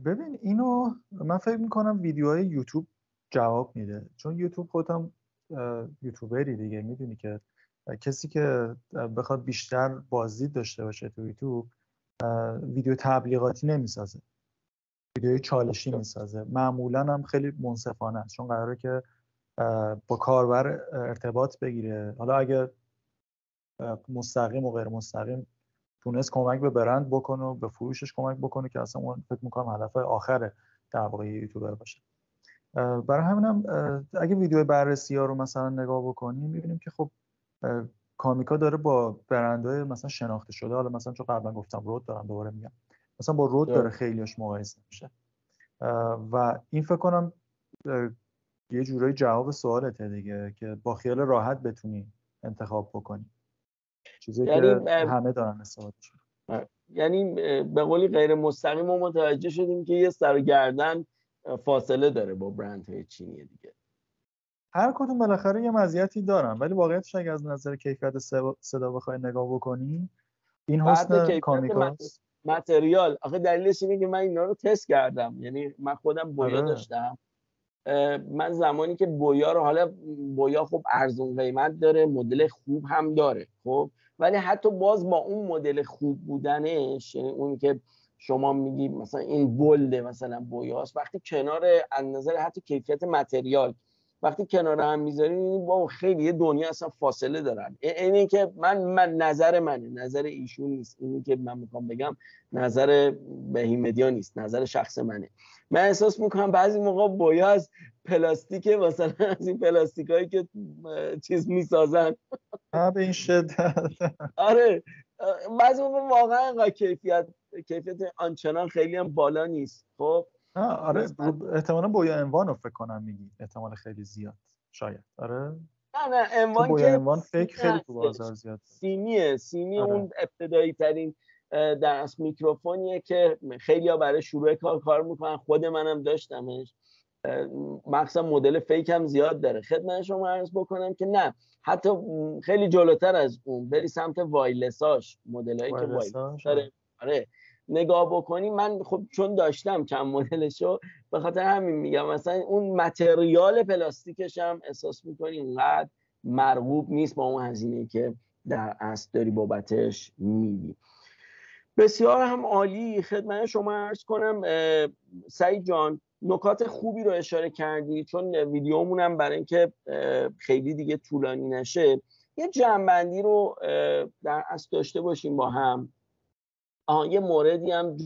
ببین اینو من فکر می‌کنم ویدیوهای یوتیوب جواب میده. چون یوتیوب خودم یوتیوبری دیگه می‌دونی که کسی که بخواد بیشتر بازدید داشته باشه تو یوتیوب ویدیو تبلیغاتی نمی‌سازه. ویدیو چالشی می‌سازه. معمولا هم خیلی منصفانه است. چون قراره که با کاربر ارتباط بگیره. حالا اگه مستقیم و غیر مستقیم تونست کمک به برند بکنه و به فروشش کمک بکنه که اصلا اون فکر می‌کنم هدف آخره در واقع یوتیوبر باشه. برای همینم اگه ویدیو بررسی ها رو مثلا نگاه بکنیم می‌بینیم که خب کامیکا داره با برندهای مثلا شناخته شده حالا مثلا چون قبلا گفتم رود دارم دوباره میگم مثلا با رود داره خیلیش مقایسه میشه. و این فکر کنم یه جورایی جواب سوالته دیگه که با خیال راحت بتونی انتخاب بکنی. چیزی یعنی که همه دارن استفادهش یعنی به قولی غیر مستقیم ما متوجه شدیم که یه سرگردن فاصله داره با برندهای چینی دیگه. هر کدوم بالاخره یه مزیتی دارن ولی واقعیتش اگه از نظر کیفیت صدا بخوای نگاه بکنی این حسن کامیکاست. متریال. آخه دلیلش اینه که من اینا رو تست کردم. یعنی من خودم بویا آره. داشتم. من زمانی که بویا رو حالا بویا خب ارزون قیمت داره مدل خوب هم داره خب؟ ولی حتی باز با اون مدل خوب بودنش یعنی اون که شما میگی مثلا این بلده مثلا بویاست وقتی کنار از نظر حتی کیفیت متریال وقتی کنار هم می‌ذارین با خیلی یه دنیا اصلا فاصله دارن. اینی که من من نظر منه. نظر ایشون نیست. اینی که من می‌خوام بگم نظر بهیمدیا نیست. نظر شخص منه. من احساس می‌کنم بعضی موقع باید از پلاستیک مثلا از این پلاستیک هایی که چیز می‌سازن. به این شدت. آره. بعضی موقع واقعا کیفیت کیفیت آنچنان خیلی هم بالا نیست. خب؟ آره احتمالا بویا انوان رو فکر کنم میگی. احتمال خیلی زیاد شاید. آره. نه نه انوان انوان فکر خیلی تو بازار زیاد سیمیه سیمی آره. اون ابتدایی ترین در از میکروفونیه که خیلی ها برای شروع کار کار می‌کنن. خود منم داشتمش. مخصوصا مدل فیک هم زیاد داره. خدمت شما عرض بکنم که نه حتی خیلی جلوتر از اون بری سمت وایلساش مدلایی که وایلس داره. آره. نگاه بکنی من خب چون داشتم کم مدلشو به خاطر همین میگم مثلا اون متریال پلاستیکش هم احساس می‌کنی اینقدر مرغوب نیست با اون هزینه که در اصل داری بابتش میدی. بسیار هم عالی خدمت شما ارز کنم. سعید جان نکات خوبی رو اشاره کردی چون ویدیومونم برای اینکه خیلی دیگه طولانی نشه یه جنبندی رو در اصل داشته باشیم با هم. آها یه موردی هم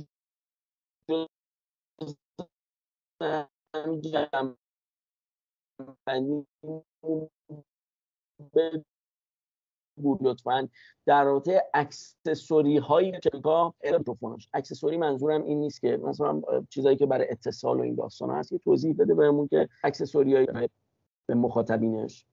بود لطفا. در رابطه accessory های کامیکا میکروفونش accessory منظورم این نیست که مثلا چیزایی که برای اتصال و این داستان هست یه توضیح بده بهمون که accessory های به مخاطبینش.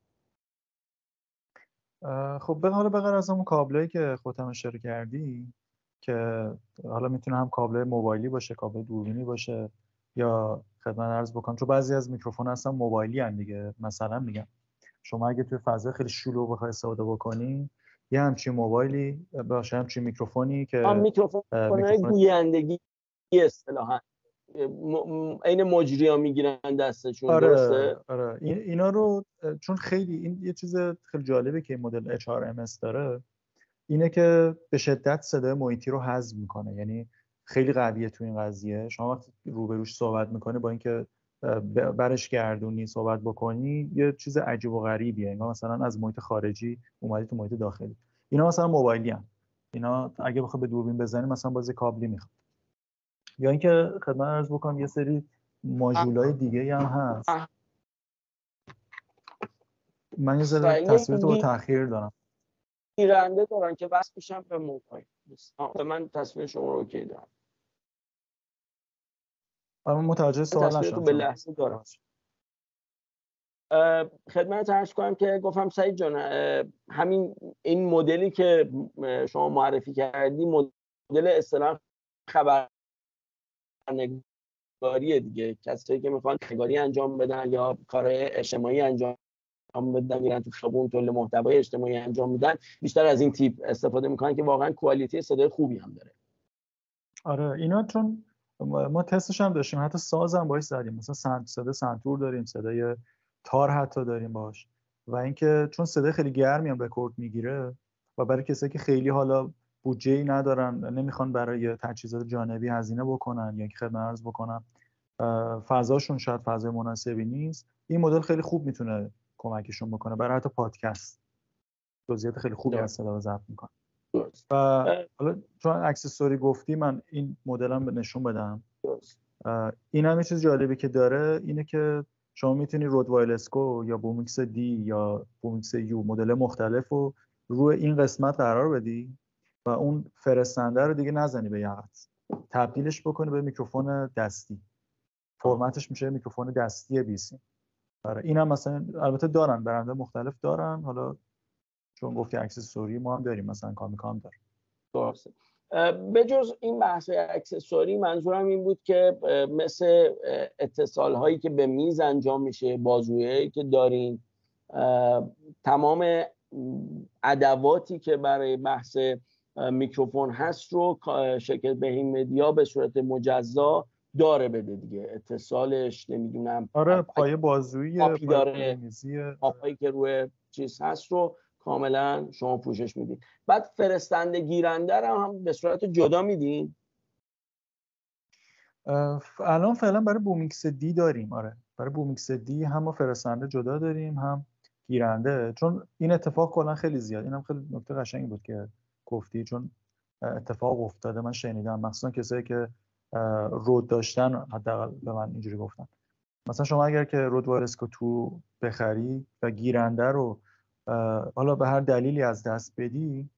خب به حال بغیر از اون کابلایی که خودم اشاره کردی که حالا می‌تونه هم کابل موبایلی باشه کابل دوربینی باشه یا خدمت عرض بکنم. چون بعضی از میکروفون هستن موبایلی هم دیگه. مثلا میگم شما اگه توی فضا خیلی شلوغ بخوای استفاده بکنی یه همچین موبایلی باشه همچین میکروفونی که میکروفون گویندگی اصطلاحا. عین مجری ها می‌گیرن دستشون آره، درسته؟ آره. اینا رو چون خیلی این یه چیز خیلی جالبه که این مدل HRMS داره. اینه که به شدت صدای محیطی رو حذف می‌کنه. یعنی خیلی قویه تو این قضیه. شما وقتی روبروش صحبت می‌کنه با اینکه برش گردونی صحبت بکنی یه چیز عجیب و غریبیه. انگار مثلا از محیط خارجی اومدی تو محیط داخلی. اینا مثلا موبایلی هم. اینا اگه بخوای به دوربین بزنی مثلا باز کابلی می‌خواد. یا اینکه خدمت عرض بکنم یه سری ماژولای دیگه هم هست. من یه ذره تصویر تو تاخیر دارم. گیرنده دارن که وصل میشن به موبایل به من تصویر شما رو اوکی دارم. اما متوجه سوال نشدم. به لحظه دارم. خدمت ارز کنم که گفتم سعید جان همین این مدلی که شما معرفی کردی مدل اصطلاح خبرنگاریه دیگه. کسایی که می‌خوان نگاری انجام بدن یا کار اجتماعی انجام بدن میرن تو خیابون تولید محتوای اجتماعی انجام میدن. بیشتر از این تیپ استفاده می‌کنن که واقعا کوالیتی صدای خوبی هم داره. آره اینا چون ما تستش هم داشتیم. حتی ساز هم باش زدیم. مثلا سنت صدا سنتور داریم صدای تار حتی داریم باش و اینکه چون صدای خیلی گرمی هم رکورد می‌گیره و برای کسایی که خیلی حالا بودجه ای ندارن نمی‌خوان برای تجهیزات جانبی هزینه بکنن یا خدمت عرض بکنن فضاشون شاید فضای مناسبی نیست. این مدل خیلی خوب می‌تونه کمکشون بکنه برای حتی پادکست. جزئیات خیلی خوبی از صدا ضبط می‌کنه. و حالا چون accessory گفتی من این مدلم نشون بدم. این هم یه چیز جالبی که داره اینه که شما می‌تونی Rode Wireless Go یا BoomX-D یا BoomX-U مدل مختلف رو روی این قسمت قرار بدی و اون فرستنده رو دیگه نزنی به یقت. تبدیلش بکنی به میکروفون دستی. فرمتش میشه میکروفون دستی بی‌سیم آره این هم مثلا البته دارن برندای مختلف دارن. حالا چون گفتی accessory ما هم داریم مثلا کامیکام داریم درسته. به جز این بحث accessory منظورم این بود که مثل اتصال هایی که به میز انجام میشه بازویه که دارین تمام ادواتی که برای بحث میکروفون هست رو شرکت بهین مدیا به صورت مجزا داره بده دیگه. اتصالش نمی‌دونم. آره پای بازویی پای داره پایی که روی چیز هست رو کاملا شما پوشش میدین. بعد فرستنده گیرنده رو هم به صورت جدا میدین؟ الان فعلا برای BoomX-D داریم آره. برای BoomX-D هم فرستنده جدا داریم هم گیرنده. چون این اتفاق کلا خیلی زیاد اینم خیلی نکته قشنگی بود که گفتی چون اتفاق افتاده. من شنیدم. مخصوصا کسایی که Rode داشتن حداقل به من اینجوری گفتن. مثلا شما اگر که رود وارسکو تو بخری و گیرنده رو حالا به هر دلیلی از دست بدی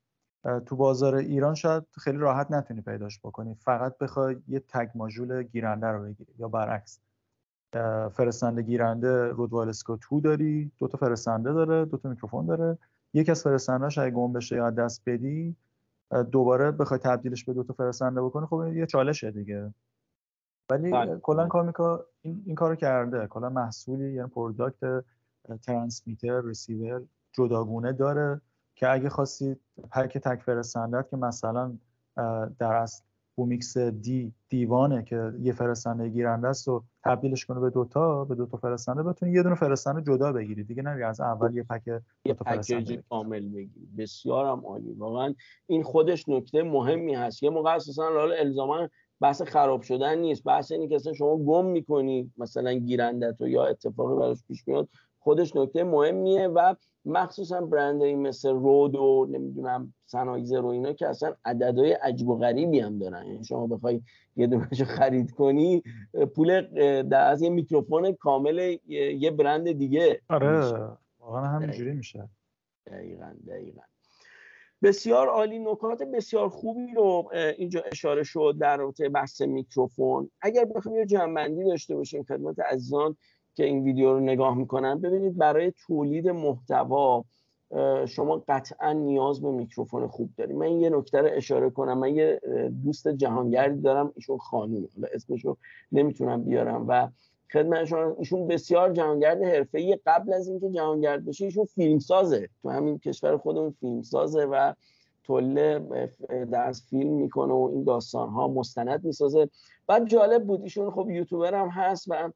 تو بازار ایران شاید خیلی راحت نتونی پیداش بکنی. فقط بخوای یه تگ ماژول گیرنده رو بگیری یا برعکس. فرستنده گیرنده رودوالسکو تو داری دو تا فرستنده داره دو تا میکروفون داره. یکی از فرستنده‌اش اگه گم بشه یا دست بدی دوباره بخوای تبدیلش به دو تا فرستنده بکنی خب یه چالشه دیگه ولی بله. کلا کامیکا این, این کارو کرده کلا محصولی یعنی product transmitter receiver جداگونه داره که اگه خواستید pack تک فرستنده که مثلا در اصل BoomX-D D1 ئه که یه فرستنده گیرنده است و تبدیلش کنه به دوتا به دوتا فرستنده بتونی یه دونه فرستنده جدا بگیری. دیگه نری از اول یه pack یه پکیج کامل بگیری. بسیار هم عالی. واقعا این خودش نکته مهمی هست. یه موقع اساسا حالا الزاما بحث خراب شدن نیست. بحث اینه که شما گم می‌کنی مثلا گیرنده تو یا اتفاقی براش پیش میاد. خودش نکته مهمیه و مخصوصا برندهایی مثل رود و نمی‌دونم سنایزر و اینا که اصلا عددهای عجیب و غریبی هم دارن. یعنی شما بخوای یه دونهشو خرید کنی پول در از یه میکروفون کامل یه برند دیگه. آره واقعا همینجوری میشه. دقیقا دقیقا. بسیار عالی نکات بسیار خوبی رو اینجا اشاره شد در رابطه بحث میکروفون. اگر بخوایم یه جنبندی داشته باشیم خدمت عزیزان که این ویدیو رو نگاه می‌کنن ببینید برای تولید محتوا شما قطعا نیاز به میکروفون خوب دارید. من یه نکته رو اشاره کنم. من یه دوست جهانگردی دارم ایشون خانوم حالا اسمشو نمی‌تونم بیارم و خدمتشون ایشون بسیار جهانگرد حرفه‌ای. قبل از اینکه جهانگرد بشه ایشون فیلمسازه. تو همین کشور خودمون فیلمسازه و تله درس فیلم می‌کنه و این داستان ها مستند می‌سازه. بعد جالب بود ایشون خب یوتیوبر هم هست و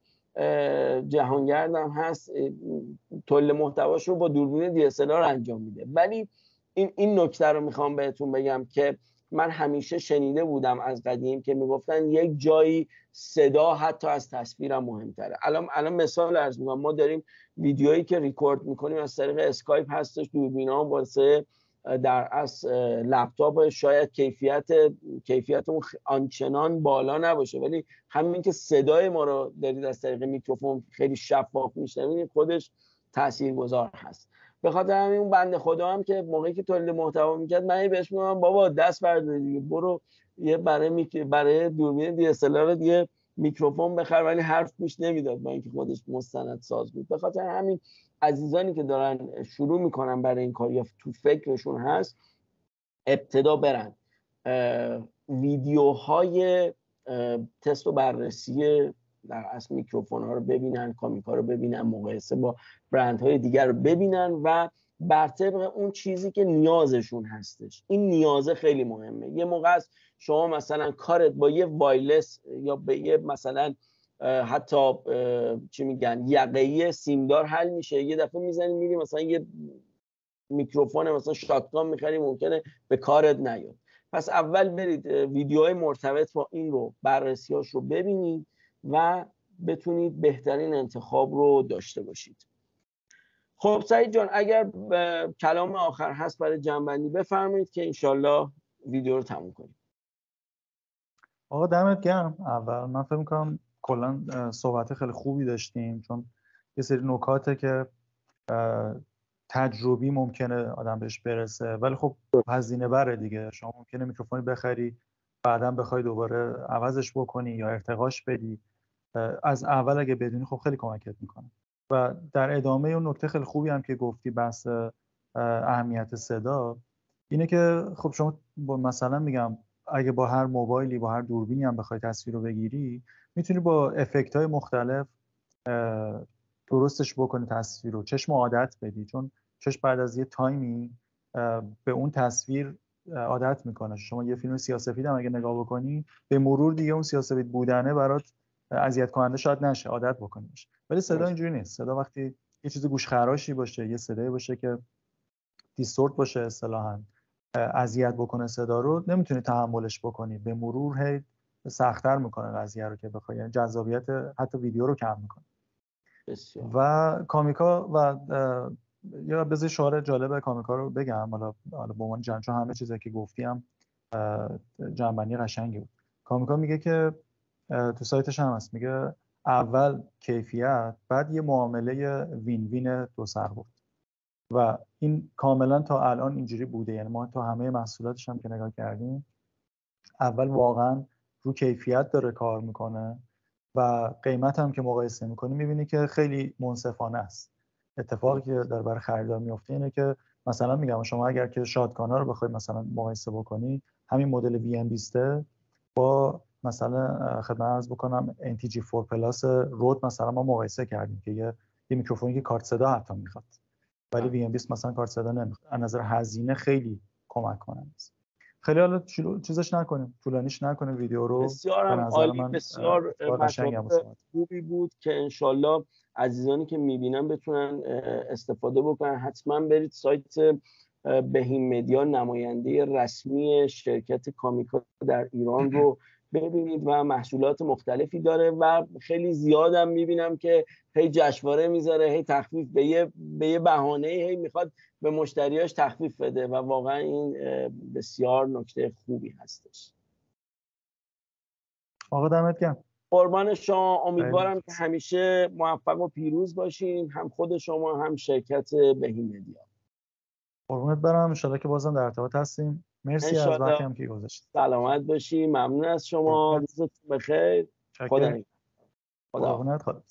جهانگرد هم هست تله محتواش رو با دوربین دی انجام میده. ولی این این نکته رو می‌خوام بهتون بگم که من همیشه شنیده بودم از قدیم که می‌گفتن یک جایی صدا حتی از تصویرم مهمتره. الان الان مثال ارز می‌کنم ما داریم ویدیویی که ریکورد می‌کنیم از طریق اسکایپ هستش دوربینا واسه در از لپتاپ شاید کیفیت کیفیت اون آنچنان بالا نباشه. ولی همین که صدای ما رو دارید از طریق میکروفون خیلی شفاف میشنوید خودش تاثیرگذار هست. به خاطر همین اون بنده خدا هم که موقعی که تولید محتوا می‌کرد من بهش میگم بابا دست بردار برو یه برای میک... برای دوربین DSLR دیگه میکروفون بخر. ولی حرف گوش نمی‌داد با اینکه خودش مستند ساز بود. به خاطر همین عزیزانی که دارن شروع می‌کنن برای این کار یا تو فکرشون هست ابتدا برن. ویدیوهای تست و بررسی در اصل میکروفون ها رو ببینن کامیکا رو ببینن مقایسه با برند های دیگر رو ببینن و بر طبق اون چیزی که نیازشون هستش. این نیازه خیلی مهمه. یه موقع شما مثلا کارت با یه وایلس یا به یه مثلا حتی چی میگن یقهی سیمدار حل میشه. یه دفعه می‌زنی میری مثلا یه میکروفون مثلا شاتگان می‌خری ممکنه به کارت نیاد. پس اول برید ویدیوهای مرتبط با این رو بررسیاش رو ببینید و بتونید بهترین انتخاب رو داشته باشید. خب سعید جان اگر کلام آخر هست برای جنبندی بفرمایید که انشالله ویدیو رو تموم کنیم. آقا دمت گرم. اول من فکر می‌کنم کلا صحبت خیلی خوبی داشتیم. چون یه سری نکاته که تجربی ممکنه آدم بهش برسه. ولی خب هزینه بره دیگه. شما ممکنه میکروفونی بخری بعدا بخوای دوباره عوضش بکنی یا ارتقاش بدی. از اول اگه بدونی خب خیلی کمکت می‌کنه. و در ادامه اون نکته خیلی خوبی هم که گفتی بحث اهمیت صدا اینه که خب شما مثلا میگم اگه با هر موبایلی با هر دوربینی هم بخوای تصویر رو بگیری می‌تونی با افکت های مختلف درستش بکنی تصویر رو. چشم عادت بدی چون چشم بعد از یه تایمی به اون تصویر عادت می‌کنه. شما یه فیلم سیاسفید هم اگه نگاه بکنی به مرور دیگه اون سیاسفید بودنه برات اذیت کننده شاید نشه عادت بکنیش ولی صدا اینجوری نیست. صدا وقتی یه چیز گوش خراشی باشه یه صدایی باشه که دیستورت باشه اصطلاحا اذیت بکنه صدا رو نمی‌تونی تحملش بکنی. به مرور هی سختتر می‌کنه قضیه رو که بخوای. یعنی جذابیت حتی ویدیو رو کم می‌کنه. و کامیکا و یا بذار شعار جالب کامیکا رو بگم. حالا حالا به عنوان چون همه چیزی که گفتیم جنبندی قشنگی بود. کامیکا میگه که تو سایتش هم هست. میگه اول کیفیت بعد یه معامله وین وین دو سر بود. و این کاملا تا الان اینجوری بوده. یعنی ما تو همه محصولاتش هم که نگاه کردیم اول واقعا رو کیفیت داره کار می‌کنه و قیمت هم که مقایسه می‌کنی می‌بینی که خیلی منصفانه است. اتفاقی که در برای خریدار میفته اینه که مثلا میگم شما اگر که شادکانا رو بخوای مثلا مقایسه بکنی همین مدل وی ام 20 با مثلا خدمت عرض بکنم NTG 4 پلاس رود مثلا ما مقایسه کردیم که یه, یه میکروفونی که کارت صدا حتی می‌خواد. ولی وی ام 20 مثلا کارت صدا نمی‌خواد. از نظر هزینه خیلی کمک کننده است. خیلی حالا چیزش نکنیم. طولانیش نکنیم. ویدیو رو بسیار عالی بسیار خوبی بود که انشالله عزیزانی که می‌بینن بتونن استفاده بکنن. حتما برید سایت بهیم مدیا نماینده رسمی شرکت کامیکا در ایران رو ببینید و محصولات مختلفی داره و خیلی زیادم می‌بینم که هی جشنواره می‌ذاره هی تخفیف به یه به یه بهانه هی می‌خواد به مشتریاش تخفیف بده و واقعا این بسیار نکته خوبی هستش. آقا دمت گرم. قربان شما. امیدوارم که همیشه موفق و پیروز باشین هم خود شما هم شرکت بهین مدیا. قربونت برم. ان که بازم در ارتباط هستیم. مرسی از وقتی هم که گذاشتید سلامت باشی. ممنون از شما. روزتون بخیر. خدا خدا.